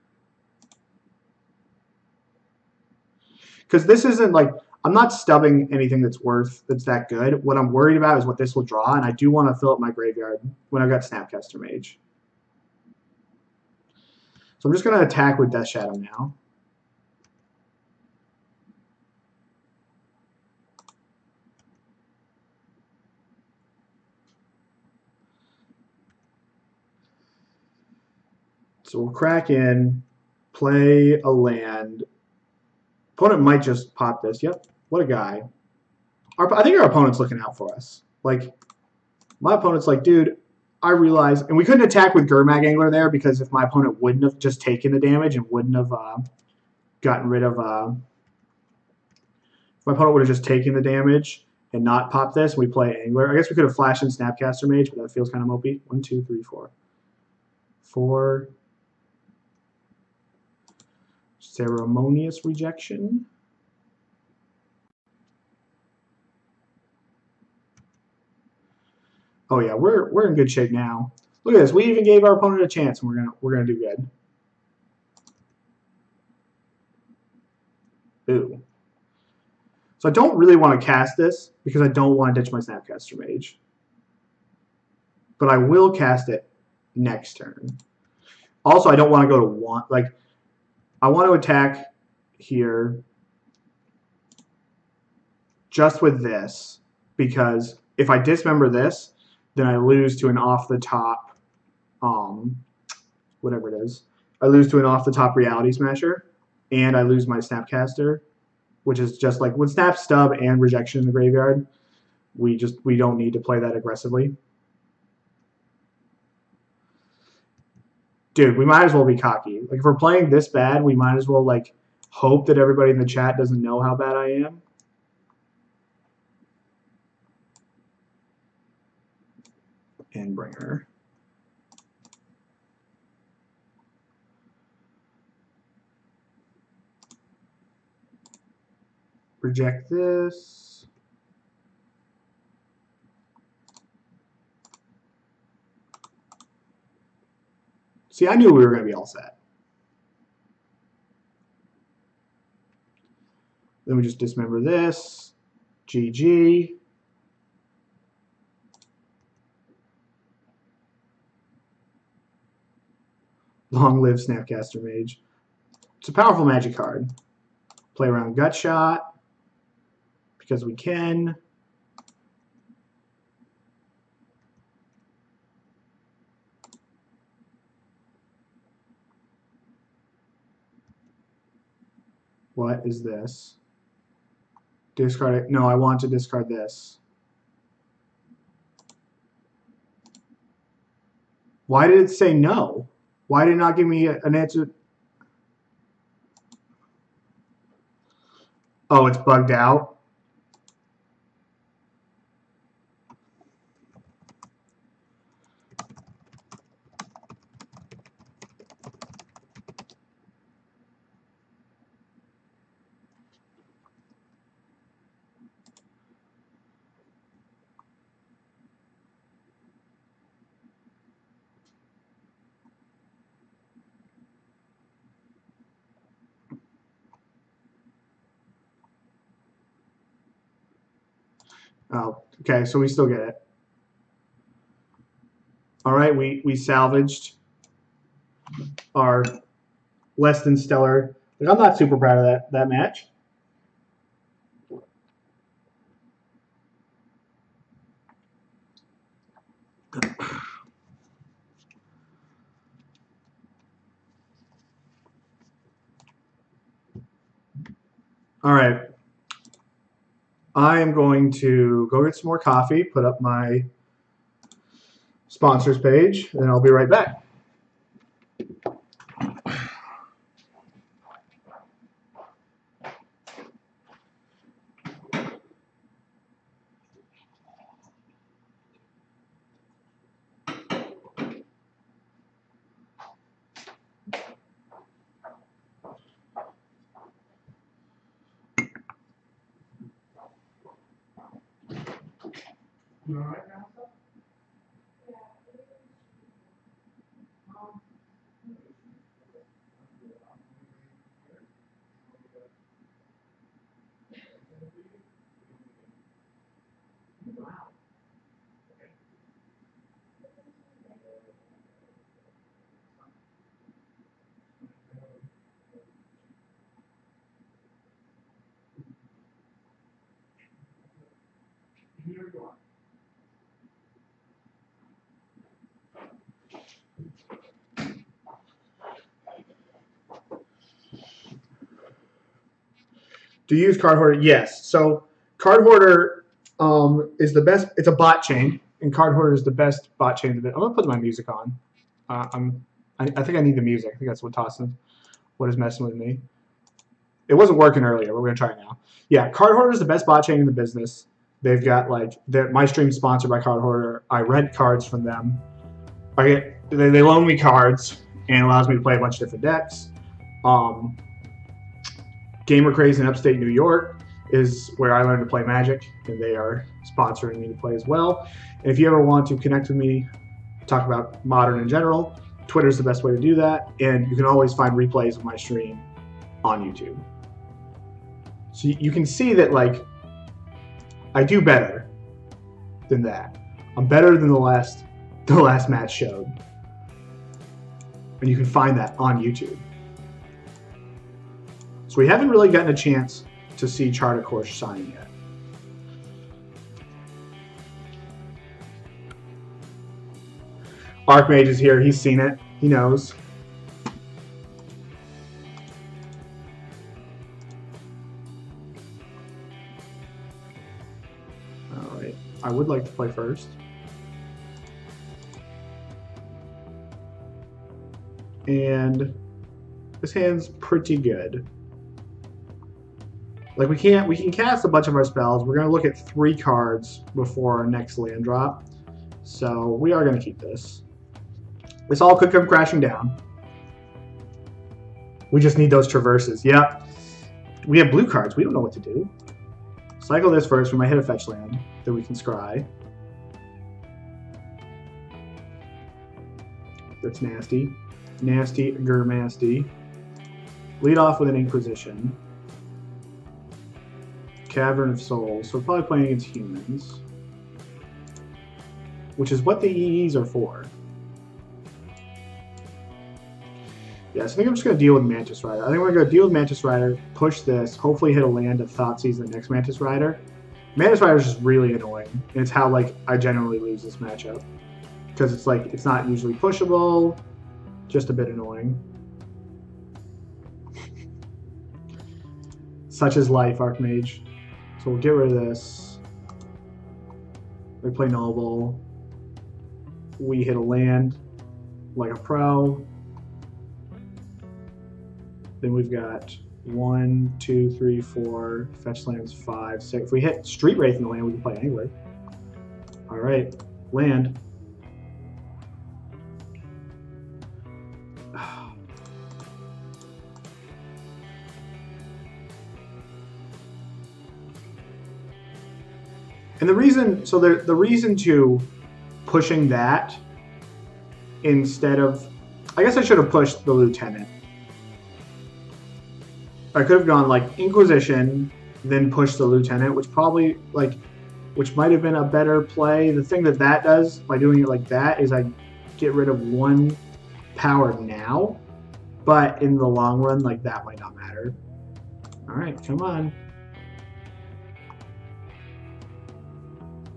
Because this isn't like I'm not stubbing anything that's worth that's that good. What I'm worried about is what this will draw, and I do want to fill up my graveyard when I've got Snapcaster Mage. So I'm just going to attack with Death Shadow now. So we'll crack in, play a land, Opponent might just pop this. Yep, what a guy. Our, I think our opponent's looking out for us. Like, my opponent's like, dude, I realize, and we couldn't attack with Gurmag Angler there because if my opponent wouldn't have just taken the damage and wouldn't have uh, gotten rid of, uh, if my opponent would have just taken the damage and not popped this, we play Angler. I guess we could have flashed in Snapcaster Mage, but that feels kind of mopey. One, two, three, four. Four, ceremonious rejection. Oh yeah, we're we're in good shape now. Look at this. We even gave our opponent a chance, and we're gonna we're gonna do good. Ooh. So I don't really want to cast this because I don't want to ditch my Snapcaster Mage. But I will cast it next turn. Also, I don't want to go to one like I want to attack here just with this because if I dismember this, then I lose to an off-the-top, um, whatever it is. I lose to an off-the-top Reality Smasher, and I lose my Snapcaster, which is just like with Snap, Stub, and Rejection in the graveyard, we just we don't need to play that aggressively. Dude, we might as well be cocky. Like if we're playing this bad, we might as well like hope that everybody in the chat doesn't know how bad I am. And bring her. Reject this. See, I knew we were going to be all set. Then we just dismember this. GG. Long live Snapcaster Mage. It's a powerful magic card. Play around Gut Shot because we can. What is this? Discard it. No, I want to discard this. Why did it say no? Why did it not give me an answer? Oh, it's bugged out. Oh, okay, so we still get it. All right, we, we salvaged our less than stellar. I'm not super proud of that, that match. All right. I am going to go get some more coffee, put up my sponsors page, and I'll be right back. Do you use Card Hoarder? Yes. So Card Hoarder um, is the best. It's a bot chain, and Card Hoarder is the best bot chain. I'm gonna put my music on. Uh, I'm. I, I, think I need the music. I think that's what Tossin, what is messing with me. It wasn't working earlier. We're gonna try it now. Yeah, Card Hoarder is the best bot chain in the business. They've got like my stream sponsored by Card Hoarder. I rent cards from them. I get they, they loan me cards and allows me to play a bunch of different decks. Um, Gamer Craze in upstate New York is where I learned to play Magic, and they are sponsoring me to play as well. And if you ever want to connect with me, talk about modern in general, Twitter is the best way to do that, and you can always find replays of my stream on YouTube. So you can see that like I do better than that. I'm better than the last the last match showed. And you can find that on YouTube. So we haven't really gotten a chance to see Chart a Course sign yet. Archmage is here. He's seen it. He knows. All right. I would like to play first. And this hand's pretty good. Like we can't, we can cast a bunch of our spells. We're gonna look at three cards before our next land drop. So we are gonna keep this. This all could come crashing down. We just need those traverses. Yep. We have blue cards. We don't know what to do. Cycle this first. We might hit a fetch land. Then we can scry. That's nasty. Nasty, Gurmasty. Lead off with an Inquisition. Cavern of Souls. So we're probably playing against humans. Which is what the EEs are for. Yeah, so I think I'm just going to deal with Mantis Rider. I think we're going to deal with Mantis Rider, push this, hopefully hit a land of Thoughtseize the next Mantis Rider. Mantis Rider is just really annoying, and it's how like I generally lose this matchup. Because it's like, it's not usually pushable, just a bit annoying. Such is life, Archmage. So we'll get rid of this. We play Noble. We hit a land like a pro. Then we've got one, two, three, four, fetch lands, five, six. If we hit Street Wraith in the land, we can play Angler. All right, land. And the reason, so the, the reason to pushing that instead of, I guess I should have pushed the lieutenant. I could have gone like Inquisition, then push the lieutenant, which probably like, which might have been a better play. The thing that that does by doing it like that is I get rid of one power now, but in the long run, like that might not matter. All right, come on.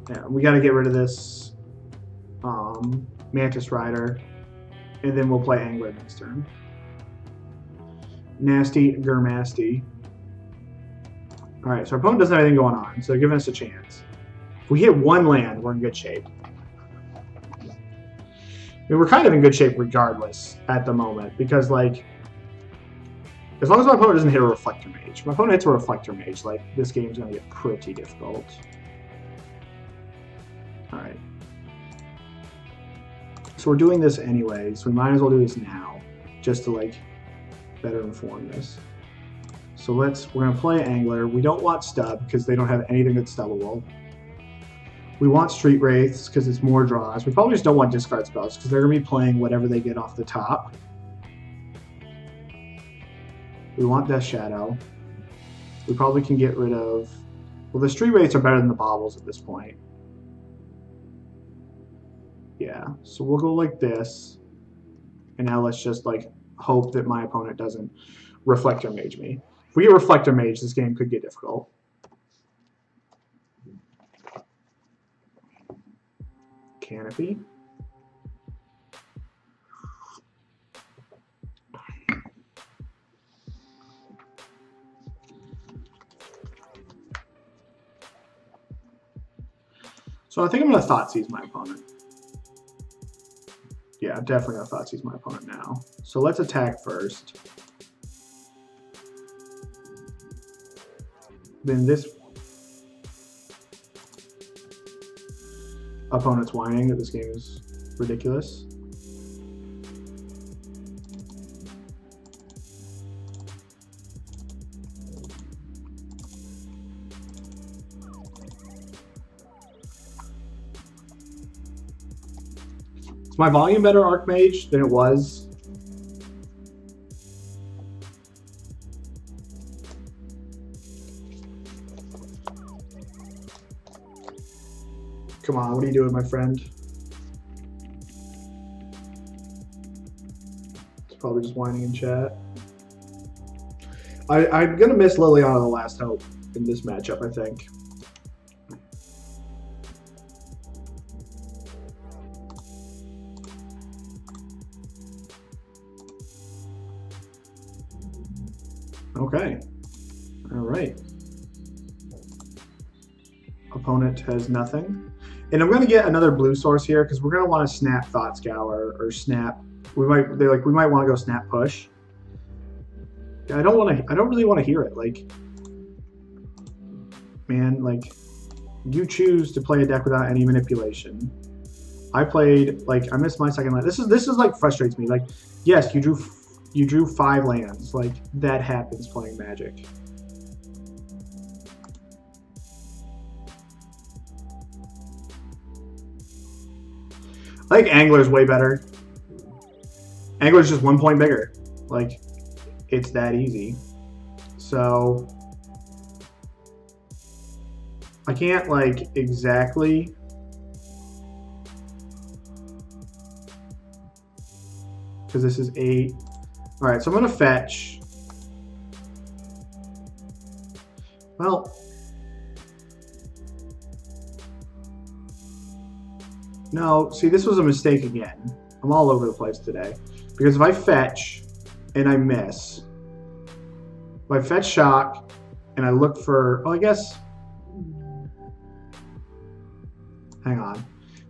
Yeah, we got to get rid of this um, Mantis Rider, and then we'll play Angler next turn. Nasty Gurmasty. All right, so our opponent doesn't have anything going on, so they're giving us a chance. If we hit one land, we're in good shape. I mean, we're kind of in good shape regardless at the moment because, like, as long as my opponent doesn't hit a Reflector Mage, if my opponent hits a Reflector Mage, like, this game's going to get pretty difficult. Alright. So we're doing this anyway, so we might as well do this now, just to, like, better inform this. So let's, we're to play Angler. We don't want Stub, because they don't have anything that's stubbable. We want Street Wraiths, because it's more draws. We probably just don't want discard spells, because they're to be playing whatever they get off the top. We want Death Shadow. We probably can get rid of... Well, the Street Wraiths are better than the Baubles at this point. Yeah, so we'll go like this. And now let's just like hope that my opponent doesn't Reflector Mage me. If we get Reflector Mage, this game could get difficult. Canopy. So I think I'm going to Thoughtseize my opponent. Yeah, definitely to Thoughtseize my opponent now. So let's attack first. Then this opponent's whining that this game is ridiculous. My volume better Archmage than it was? Come on, what are you doing, my friend? It's probably just whining in chat. I, I'm gonna miss Liliana the Last Hope in this matchup, I think. Nothing. And I'm going to get another blue source here because we're going to want to snap Thought Scour or snap. We might they're like we might want to go snap push. I don't want to. I don't really want to hear it. Like, man, like you choose to play a deck without any manipulation. I played like I missed my second land. This is this is like frustrates me. Like, yes, you drew you drew five lands. Like that happens playing Magic. I think Angler's way better. Angler's just one point bigger. Like, it's that easy. So, I can't, like, exactly. Because this is eight. Alright, so I'm going to fetch. Well, no, see, this was a mistake again. I'm all over the place today. Because if I fetch and I miss, if I fetch shock and I look for, oh, I guess, hang on.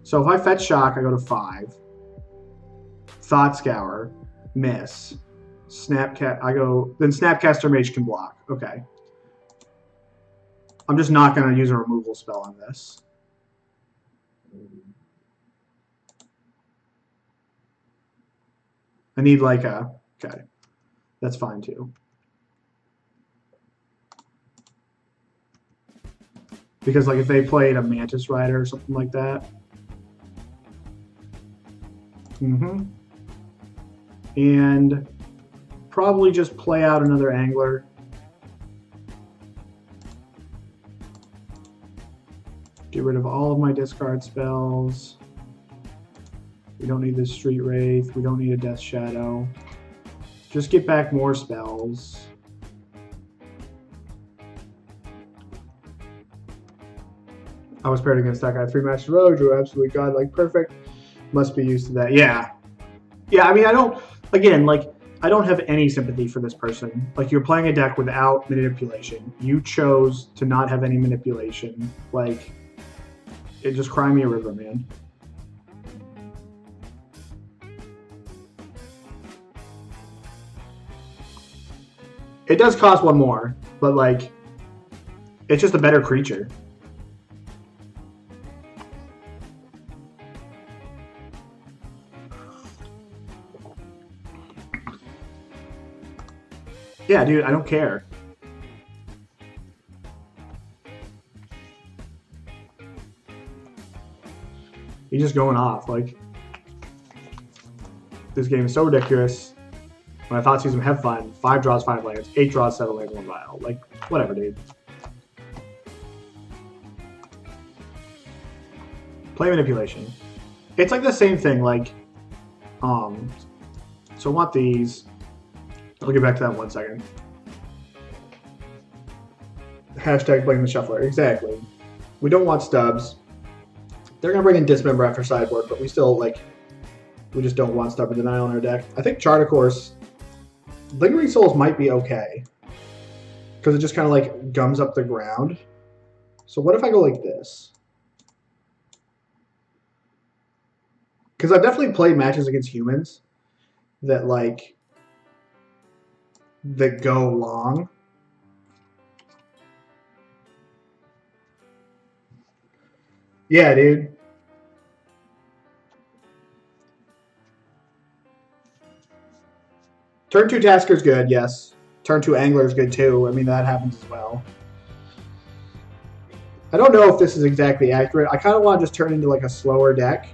So if I fetch shock, I go to five. Thought Scour, miss. Snapcat, I go, then Snapcaster Mage can block. Okay. I'm just not going to use a removal spell on this. I need like a, okay, that's fine too. Because like if they played a Mantis Rider or something like that. Mm-hmm. And probably just play out another Angler. Get rid of all of my discard spells. We don't need this Street Wraith. We don't need a Death Shadow. Just get back more spells. I was paired against that guy three matches in a row, drew absolutely godlike perfect. Must be used to that. Yeah. Yeah, I mean, I don't, again, like, I don't have any sympathy for this person. Like, you're playing a deck without manipulation. You chose to not have any manipulation. Like, it just cry me a river, man. It does cost one more, but like, it's just a better creature. Yeah, dude, I don't care. He's just going off. Like, this game is so ridiculous. When I thought season have fun, five draws, five lands, eight draws, seven lands, one vial. Like, whatever, dude. Play manipulation. It's like the same thing, like, um, so I want these. I'll get back to that in one second. Hashtag blame the shuffler. Exactly. We don't want stubs. They're gonna bring in dismember after sideboard, but we still like we just don't want stubborn denial in our deck. I think Chart a Course Lingering Souls might be okay. Because it just kind of like gums up the ground. So what if I go like this? Because I've definitely played matches against humans that like that go long. Yeah, dude. Turn two Tasker's good, yes. Turn two Angler's good too. I mean, that happens as well. I don't know if this is exactly accurate. I kind of want to just turn into like a slower deck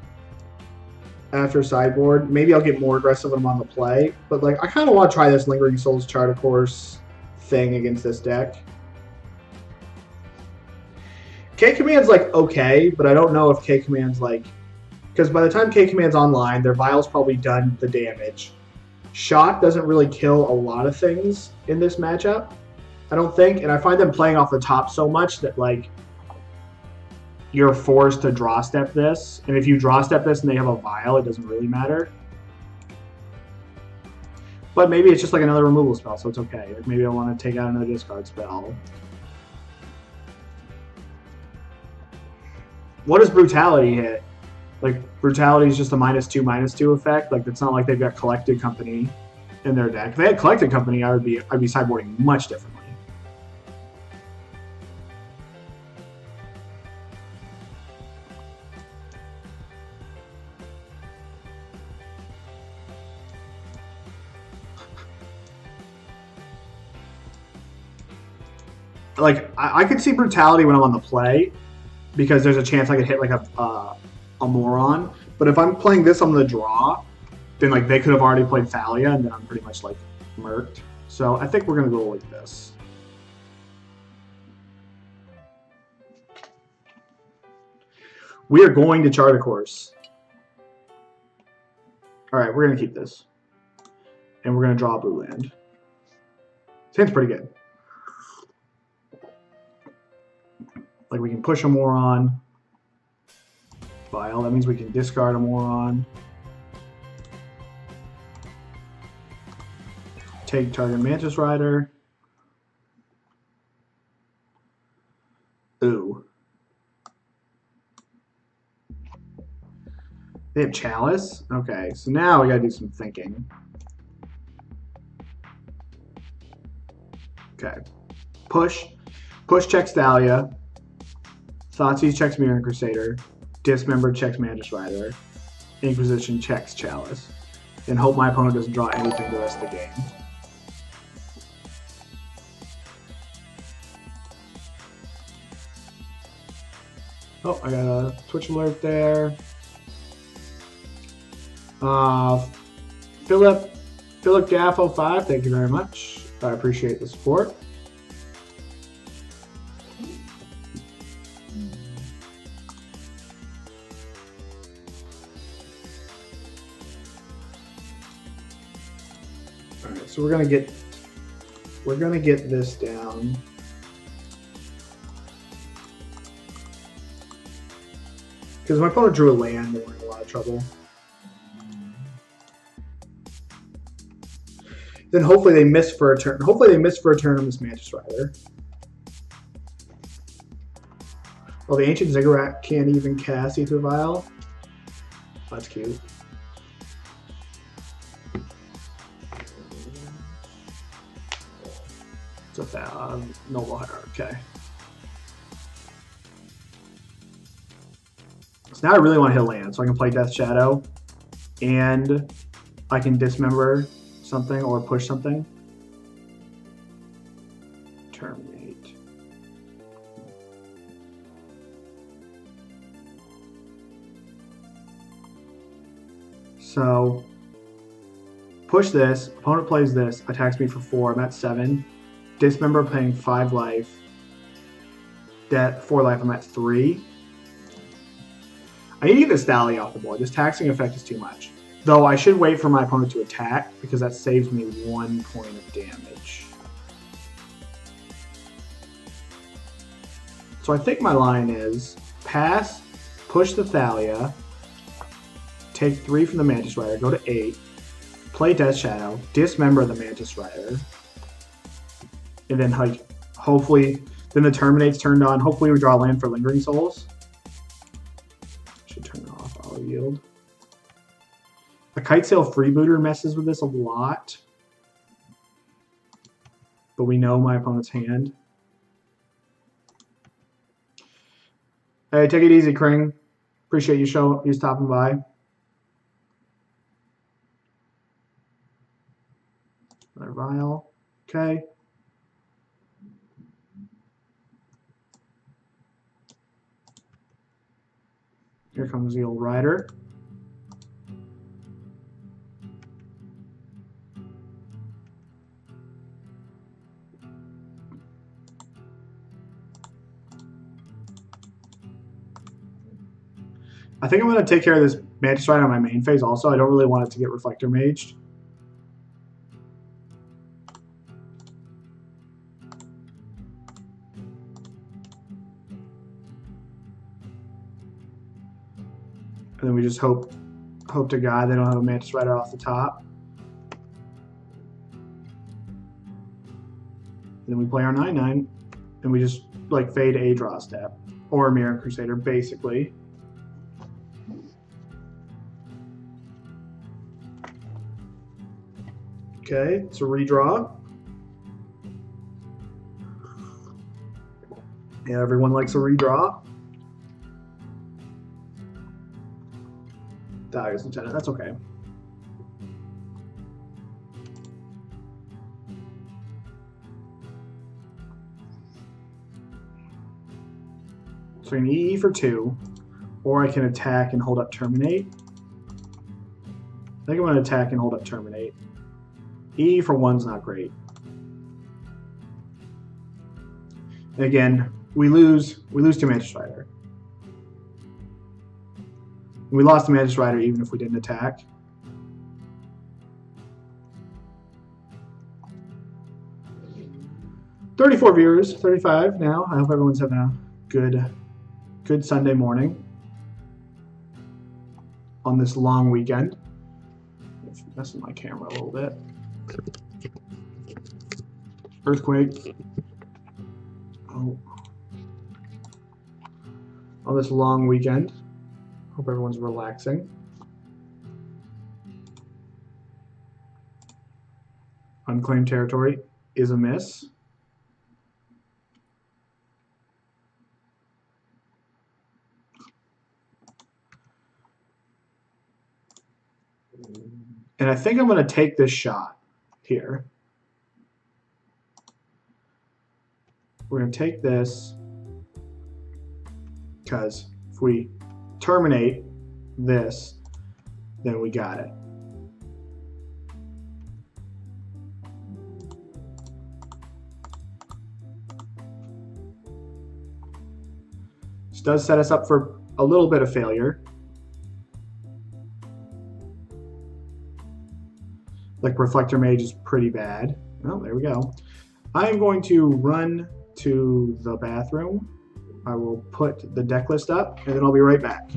after sideboard. Maybe I'll get more aggressive when I'm on the play. But like, I kind of want to try this Lingering Souls Chart a Course thing against this deck. K Command's like okay, but I don't know if K Command's like... Because by the time K Command's online, their Vial's probably done the damage. Shock doesn't really kill a lot of things in this matchup, I don't think. And I find them playing off the top so much that, like, you're forced to draw step this. And if you draw step this and they have a vial, it doesn't really matter. But maybe it's just like another removal spell, so it's okay. Like maybe I want to take out another discard spell. What does brutality hit? Like brutality is just a minus two, minus two effect. Like it's not like they've got collected company in their deck. If they had collected company, I would be I'd be sideboarding much differently. Like I, I could see brutality when I'm on the play, because there's a chance I could hit like a uh, a moron. But if I'm playing this on the draw, then like they could have already played Thalia, and then I'm pretty much like murked. So I think we're gonna go like this. We are going to chart a course. All right, we're gonna keep this, and we're gonna draw a blue land. Seems pretty good. Like we can push a Moron. Vial, that means we can discard a Moron. Take target Mantis Rider. Ooh. They have Chalice? Okay, so now we gotta do some thinking. Okay. Push. Push checks Thalia. Thoughtseize checks Mirran Crusader. Dismember checks Mantis Rider. Inquisition checks Chalice. And hope my opponent doesn't draw anything the rest of the game. Oh, I got a Twitch alert there. Uh, Philip, Philip Gaffo 5 thank you very much. I appreciate the support. We're gonna get we're gonna get this down. Because my opponent drew a land, and we're in a lot of trouble. Then hopefully they miss for a turn. Hopefully they miss for a turn on this Mantis Rider. Well, the Ancient Ziggurat can't even cast Ether Vial. That's cute. Noble Hierarch. Okay. So now I really want to hit land, so I can play Death Shadow, and I can dismember something or push something. Terminate. So push this, opponent plays this, attacks me for four, I'm at seven. Dismember paying five life. Death four life, I'm at three. I need to get this Thalia off the board. This taxing effect is too much. Though I should wait for my opponent to attack because that saves me one point of damage. So I think my line is pass, push the Thalia, take three from the Mantis Rider, go to eight, play Death Shadow, dismember the Mantis Rider, and then like hopefully then the Terminate's turned on. Hopefully we draw land for Lingering Souls. Should turn it off. I'll yield. The Kitesail Freebooter messes with this a lot. But we know my opponent's hand. Hey, take it easy, Kring. Appreciate you show you stopping by. Another vial. Okay. Here comes the old rider. I think I'm going to take care of this Mantis Rider on my main phase also. I don't really want it to get Reflector Maged. And then we just hope hope to God they don't have a Mantis Rider off the top. And then we play our 9-9, and we just like fade a draw step. Or a Mirran Crusader, basically. Okay, it's a redraw. Yeah, everyone likes a redraw. Dagger's Lieutenant, that's okay. So I can EE for two, or I can attack and hold up Terminate. I think I'm going to attack and hold up terminate. E for one's not great. Again, we lose we lose to Mantis Rider. We lost to Mantis Rider even if we didn't attack. Thirty-four viewers, thirty-five now. I hope everyone's having a good, good Sunday morning on this long weekend. Messing my camera a little bit. Earthquake. Oh. On this long weekend. Hope everyone's relaxing. Unclaimed territory is a miss. And I think I'm going to take this shot here. We're going to take this because if we terminate this, then we got it. This does set us up for a little bit of failure. Like Reflector Mage is pretty bad. Oh, there we go. I am going to run to the bathroom. I will put the deck list up, and then I'll be right back.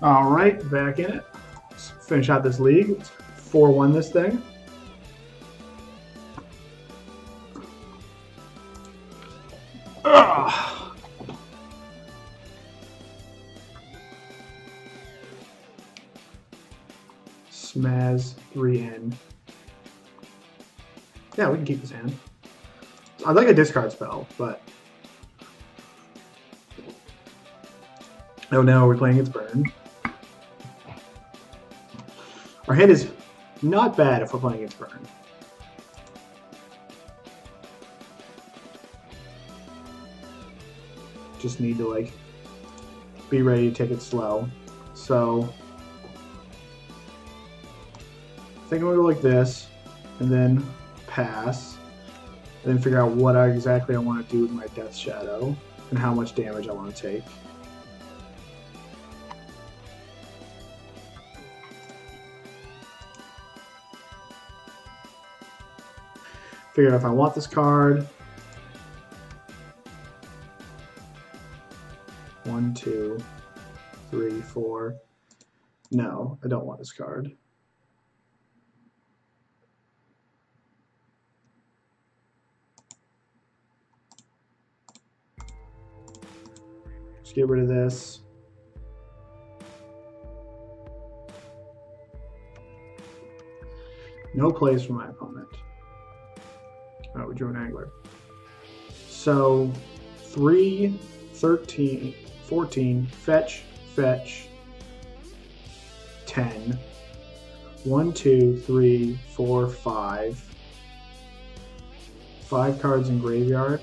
All right, back in it. Let's finish out this league. Let's 4 1 this thing. Ugh. Smaz 3N. Yeah, we can keep this hand. I'd like a discard spell, but. Oh no, we're playing its burn. Our hand is not bad if we're playing against burn. Just need to like be ready to take it slow. So I think I'm gonna go like this and then pass. and then figure out what I, exactly I want to do with my Death Shadow and how much damage I want to take. Figure out if I want this card. One, two, three, four. No, I don't want this card. Just get rid of this. No plays for my opponent. Uh, oh, we drew an angler. So, 3, 13, 14, fetch, fetch, 10. 1, 2, 3, 4, 5. 5 cards in graveyard.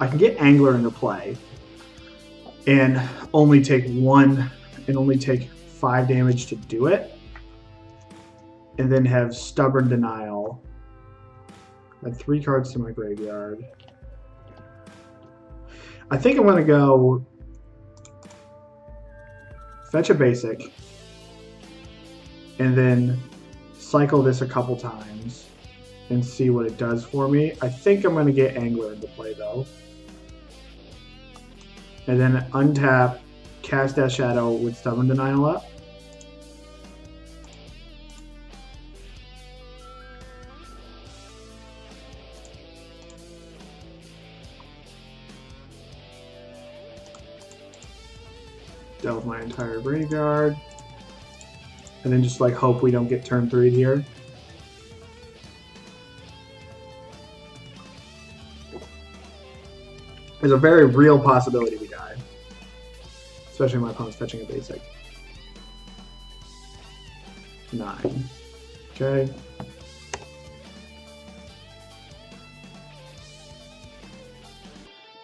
I can get Angler into play and only take one and only take five damage to do it. And then have Stubborn Denial. Add three cards to my graveyard. I think I'm going to go fetch a basic and then cycle this a couple times and see what it does for me. I think I'm going to get Angler into play though and then untap, cast that shadow with stubborn denial up. Delve my entire graveyard. And then just like hope we don't get turn three here. There's a very real possibility we die. Especially when my opponent's fetching a basic. Nine. Okay.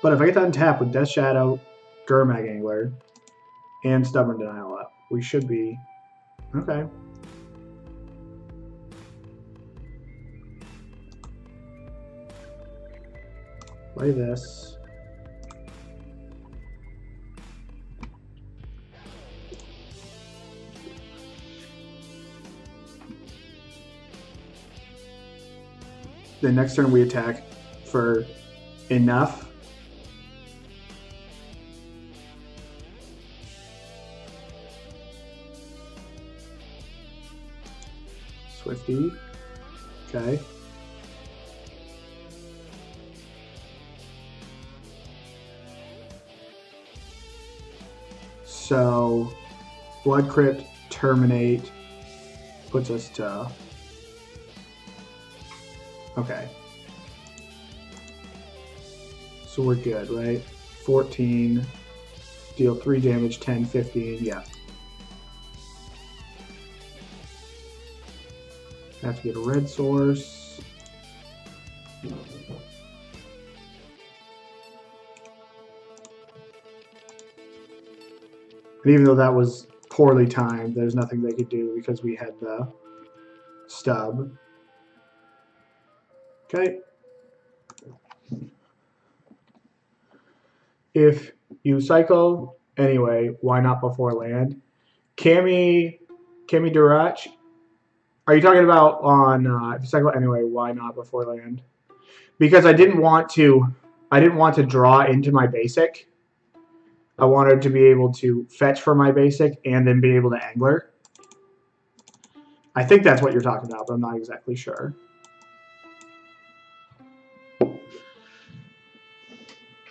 But if I get to untap with Death Shadow, Gurmag Angler, and Stubborn Denial up, we should be okay. Play this. the next turn we attack for enough. Swifty. Okay. So, Blood Crypt, Terminate, puts us to Okay. So we're good, right? 14, deal 3 damage, 10, 15, yeah. Have to get a red source. And even though that was poorly timed, there's nothing they could do because we had the stub. Okay. If you cycle anyway, why not before land? Cami, Cami Durach, are you talking about on uh, cycle anyway, why not before land? Because I didn't want to, I didn't want to draw into my basic. I wanted to be able to fetch for my basic and then be able to angler. I think that's what you're talking about, but I'm not exactly sure.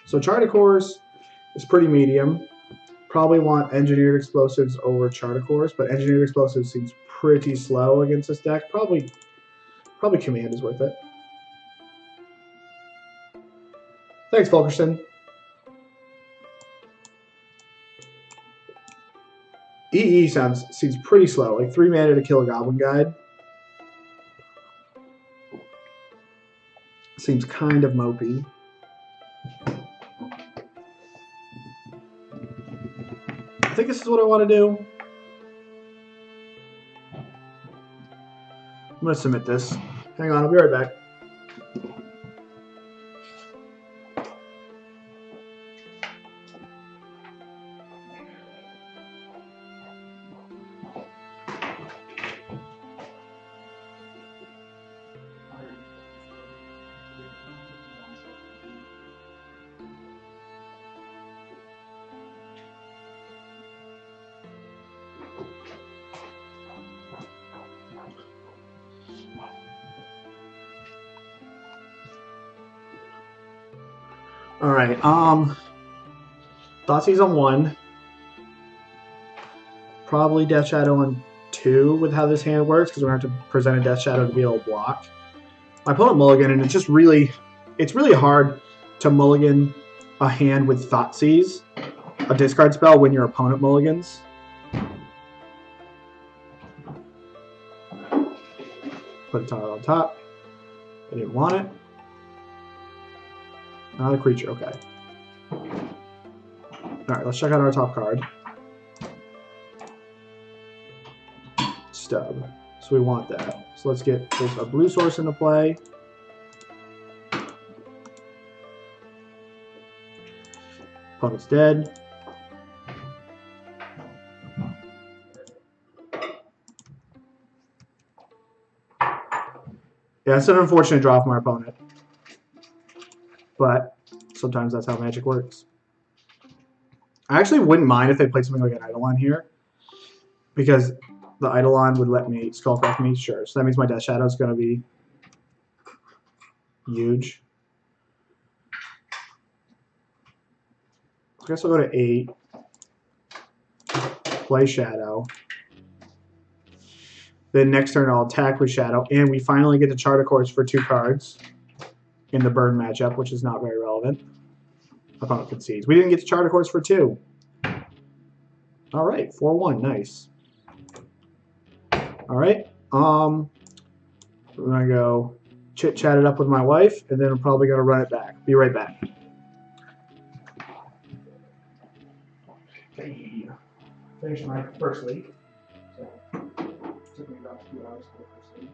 So Chart a Course is pretty medium. Probably want Engineered Explosives over Chart a Course, but Engineered Explosives seems pretty slow against this deck. Probably, probably Command is worth it. Thanks, Fulkerson. EE sounds seems pretty slow, like three mana to kill a Goblin Guide. Seems kind of mopey. I think this is what I want to do. Gonna submit this. Hang on, I'll be right back. Um, Thoughtseize on one. Probably Death Shadow on two with how this hand works because we're going to have to present a Death Shadow to be able to block. My opponent mulligan, and it's just really, it's really hard to mulligan a hand with Thoughtseize, a discard spell when your opponent mulligans. Put a tile on top. I didn't want it. Not a creature, okay. Alright, let's check out our top card. Stub. So we want that. So let's get there's a blue source into play. Opponent's dead. Yeah, it's an unfortunate draw from our opponent. But sometimes that's how magic works. I actually wouldn't mind if they played something like an Eidolon here. Because the Eidolon would let me Skullcrack me, sure. So that means my Death Shadow is going to be huge. I guess I'll go to 8. Play Shadow. Then next turn I'll attack with Shadow. And we finally get to chart a course for two cards in the burn matchup, which is not very relevant. Opponent concedes. We didn't get to Chart a course for two. All right, 4-1, nice. All right, um, we're gonna go chit chat it up with my wife, and then I'm probably gonna run it back. Be right back. Hey, finished my first league. So, took me about two hours for the first league.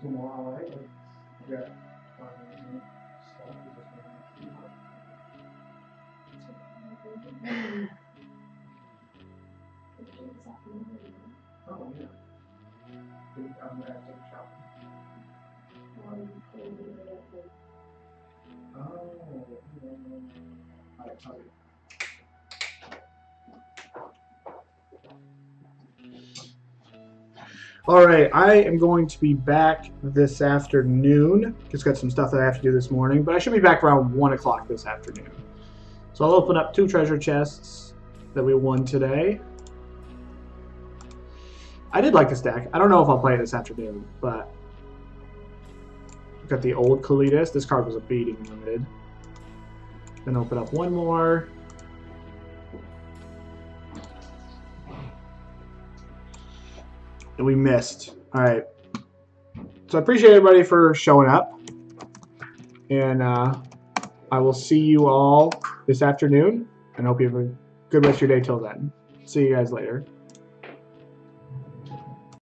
Two more, all right. I All right, I am going to be back this afternoon. Just got some stuff that I have to do this morning, but I should be back around one o'clock this afternoon. So I'll open up two treasure chests that we won today. I did like this deck. I don't know if I'll play it this afternoon, but got the old Kalitas. This card was a beating limited. Then open up one more. And we missed. All right. So I appreciate everybody for showing up. And uh, I will see you all this afternoon. And hope you have a good rest of your day till then. See you guys later.